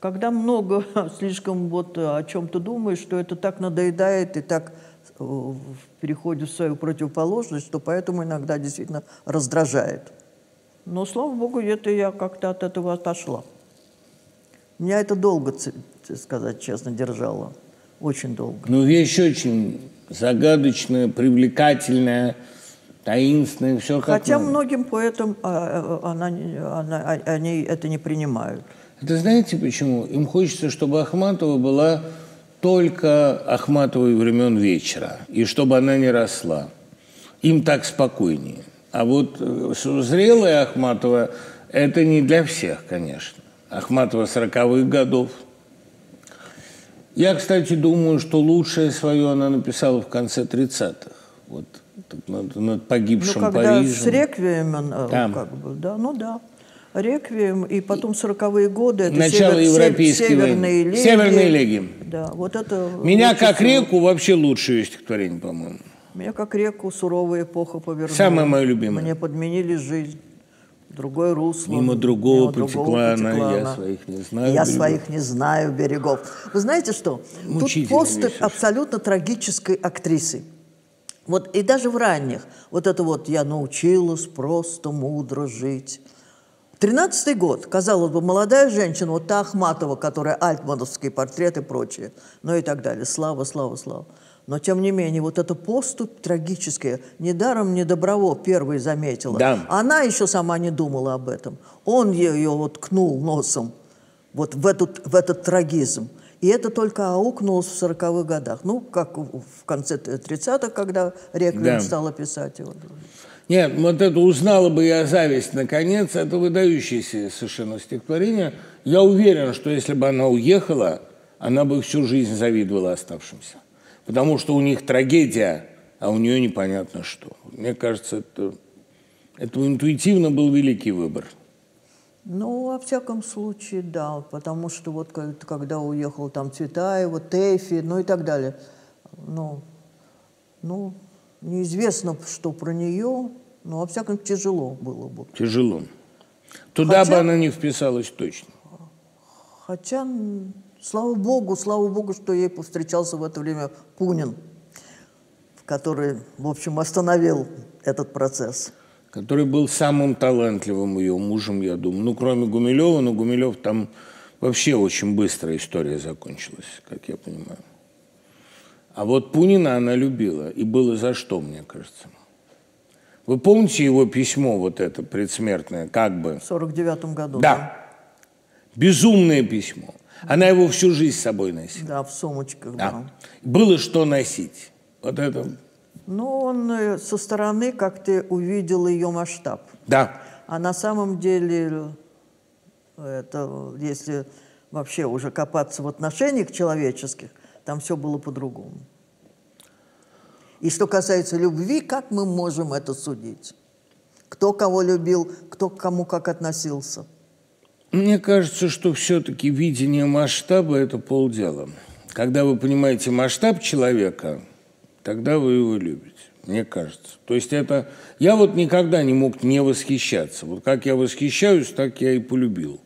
когда много слишком вот о чем-то думаешь, что это так надоедает и так э, переходит в свою противоположность, что поэтому иногда действительно раздражает. Но, слава богу, это я как-то от этого отошла. Меня это долго, сказать честно, держало. Очень долго. Но вещь очень загадочная, привлекательная, таинственная, все как Хотя надо. многим поэтам а, а, она она- а- они это не принимают. Это знаете почему? Им хочется, чтобы Ахматова была только Ахматовой времен вечера, и чтобы она не росла. Им так спокойнее. А вот э, зрелая Ахматова – это не для всех, конечно. Ахматова 40-х годов. Я, кстати, думаю, что лучшее свое она написала в конце 30-х. Вот над, над Ну, погибшим когда Парижем. с реквиемом, э, Там. как бы, да, ну да. Реквием, и потом 40-е годы, это Начало север- европейской север- войны. северные леги. Северные леги. Да, вот это... Меня как всего. реку вообще лучшее стихотворение, по-моему. Меня как реку суровая эпоха повернула. Самое мое любимое. Мне подменили жизнь. Другое русло. Мимо другого мимо она, потекла я своих не знаю Я берегов. своих не знаю берегов. Вы знаете что? Тут вещь. абсолютно трагической актрисы. Вот и даже в ранних. Вот это вот «я научилась просто мудро жить». Тринадцатый год, казалось бы, молодая женщина, вот та Ахматова, которая альтмановский портрет и прочее, ну и так далее. Слава, слава, слава. Но, тем не менее, вот эта поступь трагическая. Недаром мне Доброво первый заметила. Да. Она еще сама не думала об этом. Он ее вот ткнул носом вот в, этот, в этот трагизм. И это только аукнулось в 40-х годах. Ну, как в в конце 30-х, когда Реквием Да. стала писать его. Нет, вот это «Узнала бы я зависть» наконец, это выдающееся совершенно стихотворение. Я уверен, что если бы она уехала, она бы всю жизнь завидовала оставшимся. Потому что у них трагедия, а у нее непонятно что. Мне кажется, это, это интуитивно был великий выбор. Ну, во всяком случае, да, потому что вот когда уехал там Цветаева, Тэфи, ну и так далее, ну, ну, неизвестно, что про нее, но во всяком тяжело было бы. Тяжело. Туда Хотя- бы она не вписалась точно. Хотя, слава богу, слава богу, что ей повстречался в это время Пунин, который, в общем, остановил этот процесс. который был самым талантливым ее мужем, я думаю. Ну, кроме Гумилева, но Гумилев там вообще очень быстро история закончилась, как я понимаю. А вот Пунина она любила, и было за что, мне кажется. Вы помните его письмо вот это предсмертное, как бы? В 49 году. Да. да. Безумное письмо. Она его всю жизнь с собой носила. Да, в сумочках, да. да. Было что носить. Вот это. Ну, он э, со стороны как то увидел ее масштаб. Да. А на самом деле, это, если вообще уже копаться в отношениях человеческих, там все было по-другому. И что касается любви, как мы можем это судить? Кто кого любил, кто к кому как относился? Мне кажется, что все-таки видение масштаба – это полдела. Когда вы понимаете масштаб человека, тогда вы его любите, мне кажется. То есть это... Я вот никогда не мог не восхищаться. Вот как я восхищаюсь, так я и полюбил.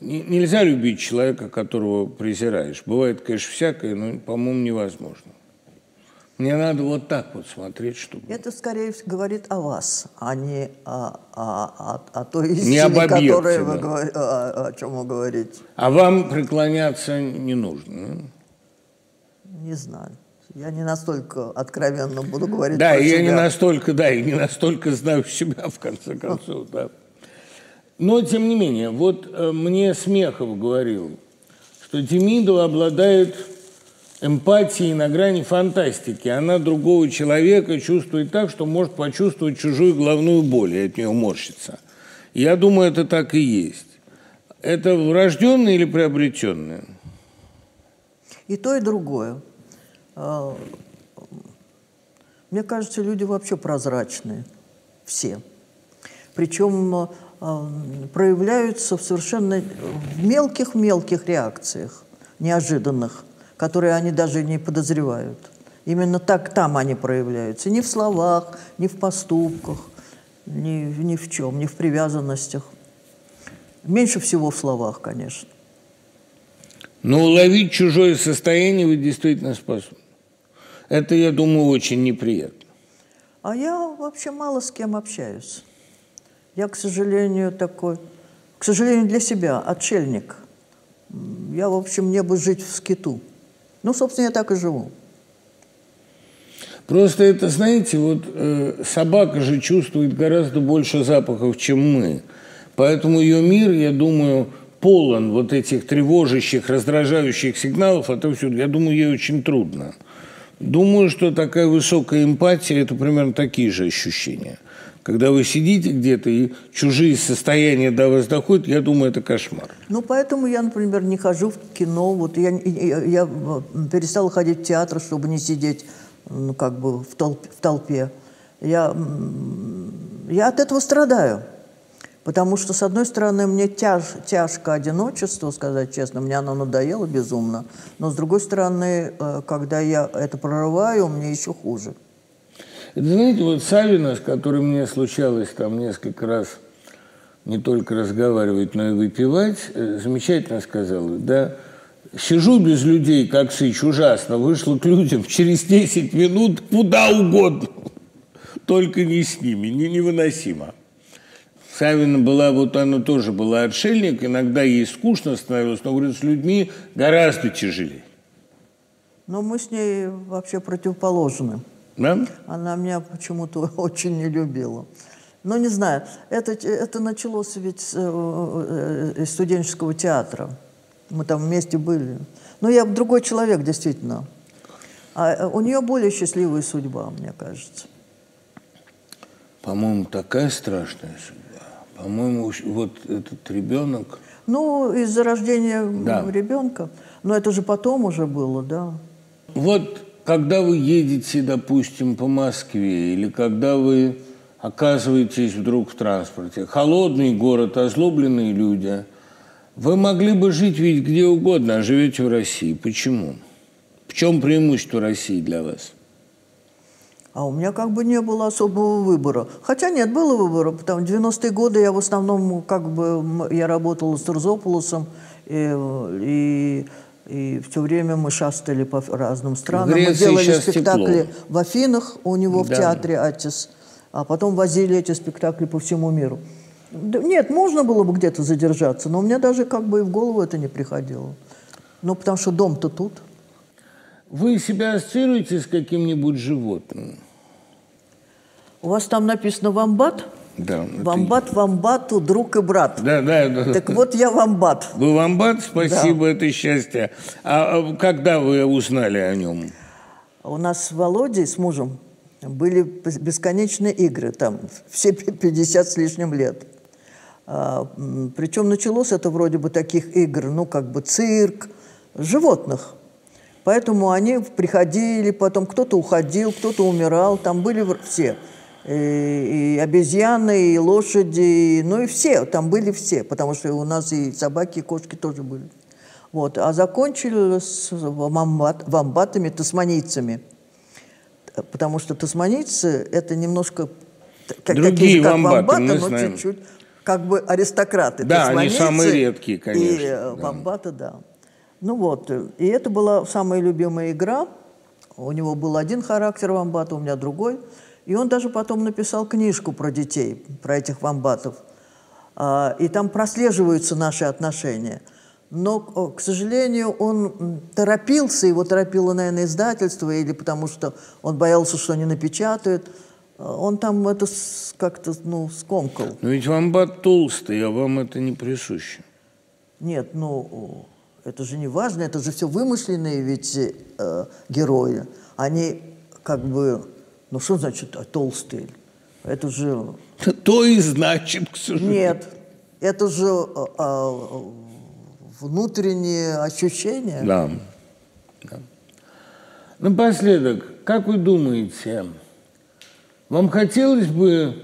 Нельзя любить человека, которого презираешь. Бывает, конечно, всякое, но, по-моему, невозможно. Мне надо вот так вот смотреть, чтобы... Это скорее говорит о вас, а не о, о, о, о той истине, не об объекте, которой вы, да. о, о чем вы говорите. А вам преклоняться не нужно? Не знаю. Я не настолько откровенно буду говорить Да, я себя. не настолько, да, и не настолько знаю себя, в конце концов, да. Но, тем не менее, вот э, мне Смехов говорил, что Демидов обладает эмпатии на грани фантастики. Она другого человека чувствует так, что может почувствовать чужую головную боль и от нее морщится. Я думаю, это так и есть. Это врожденное или приобретенное? И то, и другое. А, мне кажется, люди вообще прозрачные. Все. Причем а, проявляются в совершенно мелких-мелких реакциях, неожиданных которые они даже не подозревают. Именно так там они проявляются. Не в словах, не в поступках, ни, ни в чем, ни в привязанностях. Меньше всего в словах, конечно. Но уловить чужое состояние вы действительно способны. Это, я думаю, очень неприятно. А я вообще мало с кем общаюсь. Я, к сожалению, такой, к сожалению, для себя отшельник. Я, в общем, мне бы жить в скиту. Ну, собственно, я так и живу. Просто это, знаете, вот э, собака же чувствует гораздо больше запахов, чем мы. Поэтому ее мир, я думаю, полон вот этих тревожащих, раздражающих сигналов отовсюду. Я думаю, ей очень трудно. Думаю, что такая высокая эмпатия – это примерно такие же ощущения – когда вы сидите где-то и чужие состояния до вас доходят, я думаю, это кошмар. Ну, поэтому я, например, не хожу в кино. Вот я, я, я перестала ходить в театр, чтобы не сидеть ну, как бы в, толп, в толпе. Я, я от этого страдаю. Потому что, с одной стороны, мне тяж, тяжко одиночество, сказать честно, мне оно надоело безумно. Но, с другой стороны, э, когда я это прорываю, мне еще хуже. Знаете, вот Савина, с которым мне случалось там несколько раз не только разговаривать, но и выпивать, э, замечательно сказала, да, сижу без людей, как сыч, ужасно, вышла к людям через 10 минут куда угодно, только не с ними, не, невыносимо. Савина была, вот она тоже была отшельник, иногда ей скучно становилось, но, говорит, с людьми гораздо тяжелее. Но мы с ней вообще противоположны. Да? Она меня почему-то очень не любила. Но не знаю, это, это началось ведь с э, э, студенческого театра. Мы там вместе были. Но я другой человек, действительно. А э, у нее более счастливая судьба, мне кажется. По-моему, такая страшная судьба. По-моему, вот этот ребенок... Ну, из-за рождения да. ребенка. Но это же потом уже было, да. Вот когда вы едете, допустим, по Москве, или когда вы оказываетесь вдруг в транспорте, холодный город, озлобленные люди, вы могли бы жить ведь где угодно, а живете в России. Почему? В чем преимущество России для вас? А у меня как бы не было особого выбора. Хотя нет, было выбора, потому в 90-е годы я в основном как бы я работала с Турзополосом и, и и все время мы шастали по разным странам. Мы делали спектакли тепло. в Афинах у него да. в театре «Атис», а потом возили эти спектакли по всему миру. нет, можно было бы где-то задержаться, но у меня даже как бы и в голову это не приходило. Ну, потому что дом-то тут. Вы себя ассоциируете с каким-нибудь животным? У вас там написано «вамбат»? Да. Вамбат это... вамбату друг и брат. Да, да, да. Так вот я вамбат. Вы вамбат? Спасибо, да. это счастье. А, а когда вы узнали о нем? У нас с Володей, с мужем, были бесконечные игры, там, все 50 с лишним лет. А, причем началось это вроде бы таких игр, ну, как бы цирк, животных. Поэтому они приходили, потом кто-то уходил, кто-то умирал, там были все. И, обезьяны, и лошади, ну и все, там были все, потому что у нас и собаки, и кошки тоже были. Вот. А закончили с вамбат, вамбатами, тасманийцами. Потому что тасманийцы – это немножко как, Другие такие же, как вамбаты, вамбаты но чуть-чуть как бы аристократы. Да, они самые редкие, конечно. И да. вамбаты, да. Ну вот, и это была самая любимая игра. У него был один характер вамбата, у меня другой. И он даже потом написал книжку про детей, про этих вамбатов. А, и там прослеживаются наши отношения. Но, к сожалению, он торопился, его торопило, наверное, издательство, или потому что он боялся, что они напечатают. А, он там это как-то, ну, скомкал. Но ведь вамбат толстый, а вам это не присуще. Нет, ну, это же не важно, это же все вымышленные ведь э, герои. Они как бы, ну что значит а, толстые? Это же... То и значит, к сожалению. Нет, это же э, э, внутренние ощущения. Да. да. Напоследок, как вы думаете, вам хотелось бы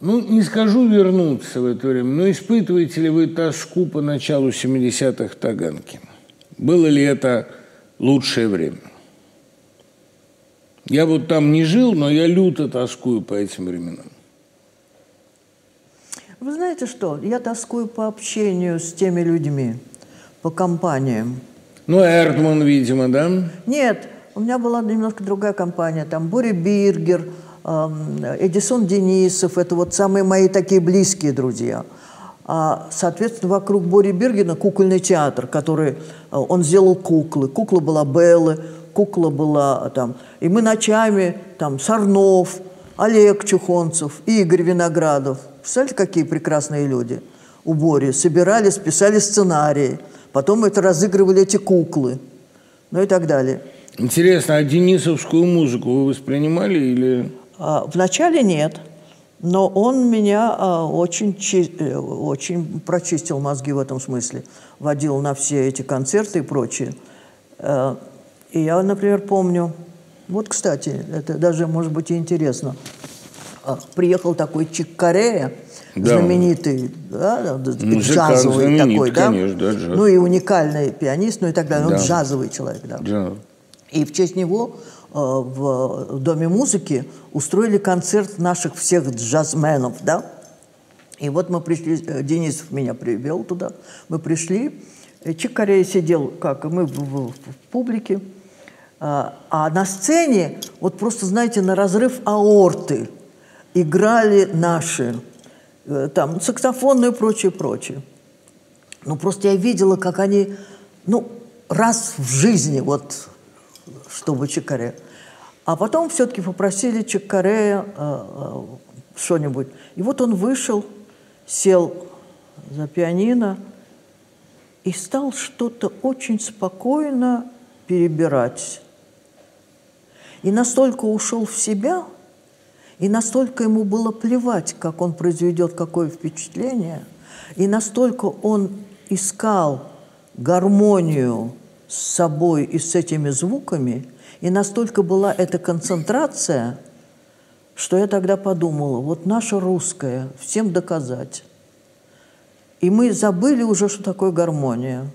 ну, не скажу вернуться в это время, но испытываете ли вы тоску по началу 70-х Таганки? Было ли это лучшее время? Я вот там не жил, но я люто тоскую по этим временам. Вы знаете что? Я тоскую по общению с теми людьми, по компаниям. Ну, Эртман, видимо, да? Нет, у меня была немножко другая компания. Там Бори Биргер – Эдисон Денисов, это вот самые мои такие близкие друзья. А, соответственно, вокруг Бори Бергена кукольный театр, который э, он сделал куклы. Кукла была Беллы, кукла была там. И мы ночами там Сарнов, Олег Чухонцев, Игорь Виноградов. Представляете, какие прекрасные люди у Бори. Собирались, писали сценарии. Потом это разыгрывали эти куклы. Ну и так далее. Интересно, а денисовскую музыку вы воспринимали или... А, вначале нет, но он меня а, очень, э, очень прочистил мозги в этом смысле. Водил на все эти концерты и прочее. Э, и я, например, помню, вот, кстати, это даже, может быть, и интересно. А, приехал такой Чик Корея, да. знаменитый, да, джазовый такой, да? Конечно, да джаз. Ну и уникальный пианист, ну и так далее. Да. Он джазовый человек, да. да. И в честь него Э, в Доме музыки устроили концерт наших всех джазменов, да? И вот мы пришли, э, Денисов меня привел туда, мы пришли, Чик Корея сидел, как мы в, в, в публике, а, а на сцене, вот просто, знаете, на разрыв аорты играли наши, э, там, саксофонные и прочее, прочее. Ну, просто я видела, как они, ну, раз в жизни вот чтобы Чикаре. А потом все-таки попросили Чикарея э, э, что-нибудь. И вот он вышел, сел за пианино и стал что-то очень спокойно перебирать. И настолько ушел в себя, и настолько ему было плевать, как он произведет какое впечатление, и настолько он искал гармонию с собой и с этими звуками, и настолько была эта концентрация, что я тогда подумала, вот наша русская, всем доказать. И мы забыли уже, что такое гармония.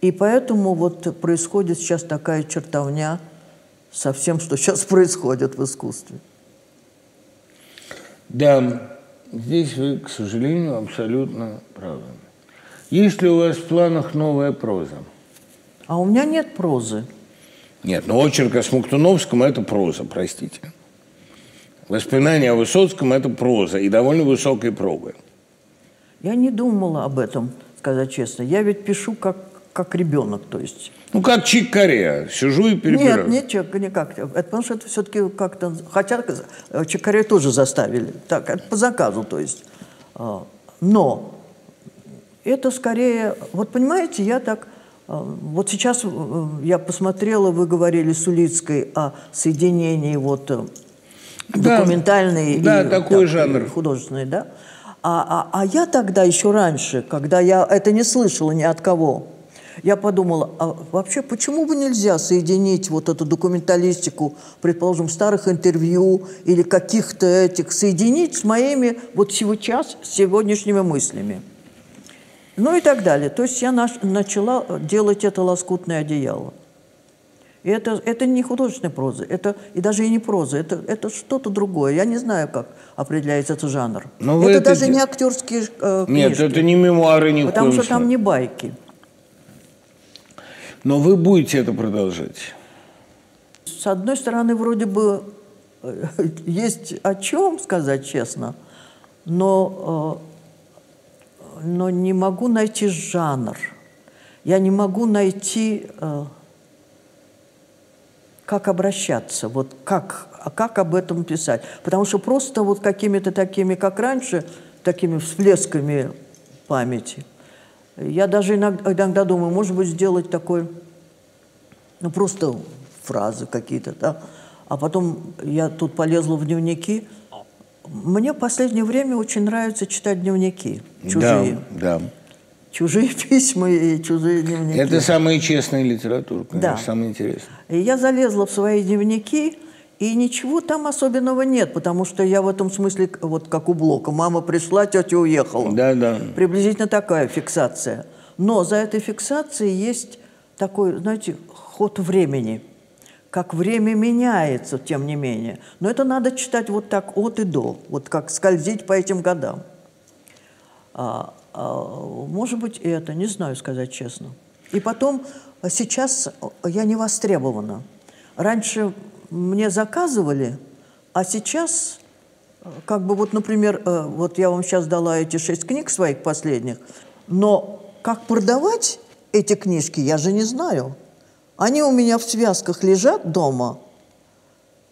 И поэтому вот происходит сейчас такая чертовня со всем, что сейчас происходит в искусстве. Да, здесь вы, к сожалению, абсолютно правы. Есть ли у вас в планах новая проза? А у меня нет прозы. Нет, но очерк о Смоктуновском – это проза, простите. Воспоминания о Высоцком – это проза, и довольно высокой проза. Я не думала об этом, сказать честно. Я ведь пишу как, как ребенок, то есть. Ну, как Чик Корея. Сижу и перебираю. Нет, нет, никак. Это потому что это все-таки как-то... Хотя э, Чик Корея тоже заставили. Так, это по заказу, то есть. А, но это скорее... Вот понимаете, я так... А, вот сейчас э, я посмотрела, вы говорили с Улицкой о соединении вот э, да, документальный да, и такой так, жанр. художественный, да? А, а, а я тогда еще раньше, когда я это не слышала ни от кого, я подумала, а вообще почему бы нельзя соединить вот эту документалистику, предположим, старых интервью или каких-то этих, соединить с моими вот сейчас, сегодняшними мыслями. Ну и так далее. То есть я наш, начала делать это лоскутное одеяло. И это, это не художественная проза, это и даже и не проза, это, это что-то другое. Я не знаю, как определяется этот жанр. Но это, это даже не актерские э, книжки. Нет, это не мемуары ни Потому что там не байки. Но вы будете это продолжать? С одной стороны, вроде бы э, есть о чем сказать честно, но, э, но не могу найти жанр. Я не могу найти э, как обращаться, вот как, как об этом писать. Потому что просто вот какими-то такими, как раньше, такими всплесками памяти. Я даже иногда, иногда думаю, может быть, сделать такой, ну, просто фразы какие-то, да. А потом я тут полезла в дневники. Мне в последнее время очень нравится читать дневники чужие. Да, да. Чужие письма и чужие дневники. Это самая честная литература, конечно, да. самое интересное. И я залезла в свои дневники, и ничего там особенного нет, потому что я в этом смысле, вот как у Блока, мама пришла, тетя уехала. Да, да. Приблизительно такая фиксация. Но за этой фиксацией есть такой, знаете, ход времени. Как время меняется, тем не менее. Но это надо читать вот так от и до, вот как скользить по этим годам. А, а, может быть, это, не знаю сказать честно. И потом, а сейчас я не востребована. Раньше мне заказывали, а сейчас, как бы вот, например, э, вот я вам сейчас дала эти шесть книг своих последних, но как продавать эти книжки, я же не знаю. Они у меня в связках лежат дома,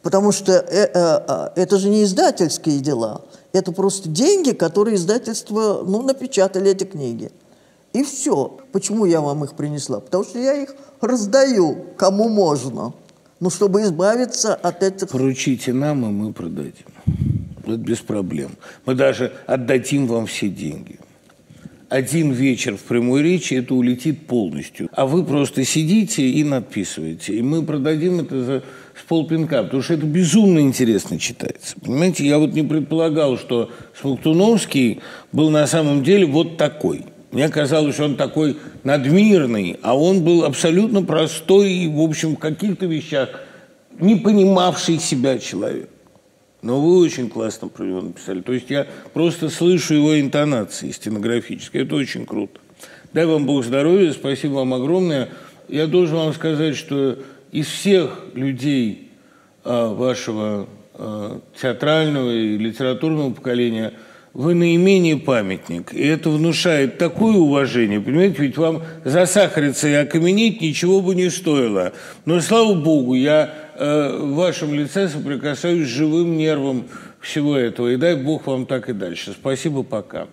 потому что э, э, это же не издательские дела – это просто деньги, которые издательство ну, напечатали эти книги. И все. Почему я вам их принесла? Потому что я их раздаю, кому можно. Ну, чтобы избавиться от этих... Поручите нам, и мы продадим. Это без проблем. Мы даже отдадим вам все деньги. Один вечер в прямой речи это улетит полностью. А вы просто сидите и надписываете. И мы продадим это за с полпинка, потому что это безумно интересно читается. Понимаете, я вот не предполагал, что Смоктуновский был на самом деле вот такой. Мне казалось, что он такой надмирный, а он был абсолютно простой и, в общем, в каких-то вещах не понимавший себя человек. Но вы очень классно про него написали. То есть я просто слышу его интонации стенографические. Это очень круто. Дай вам Бог здоровья, спасибо вам огромное. Я должен вам сказать, что из всех людей а, вашего а, театрального и литературного поколения вы наименее памятник. И это внушает такое уважение. Понимаете, ведь вам засахариться и окаменеть ничего бы не стоило. Но, слава богу, я э, в вашем лице соприкасаюсь с живым нервом всего этого. И дай бог вам так и дальше. Спасибо, пока.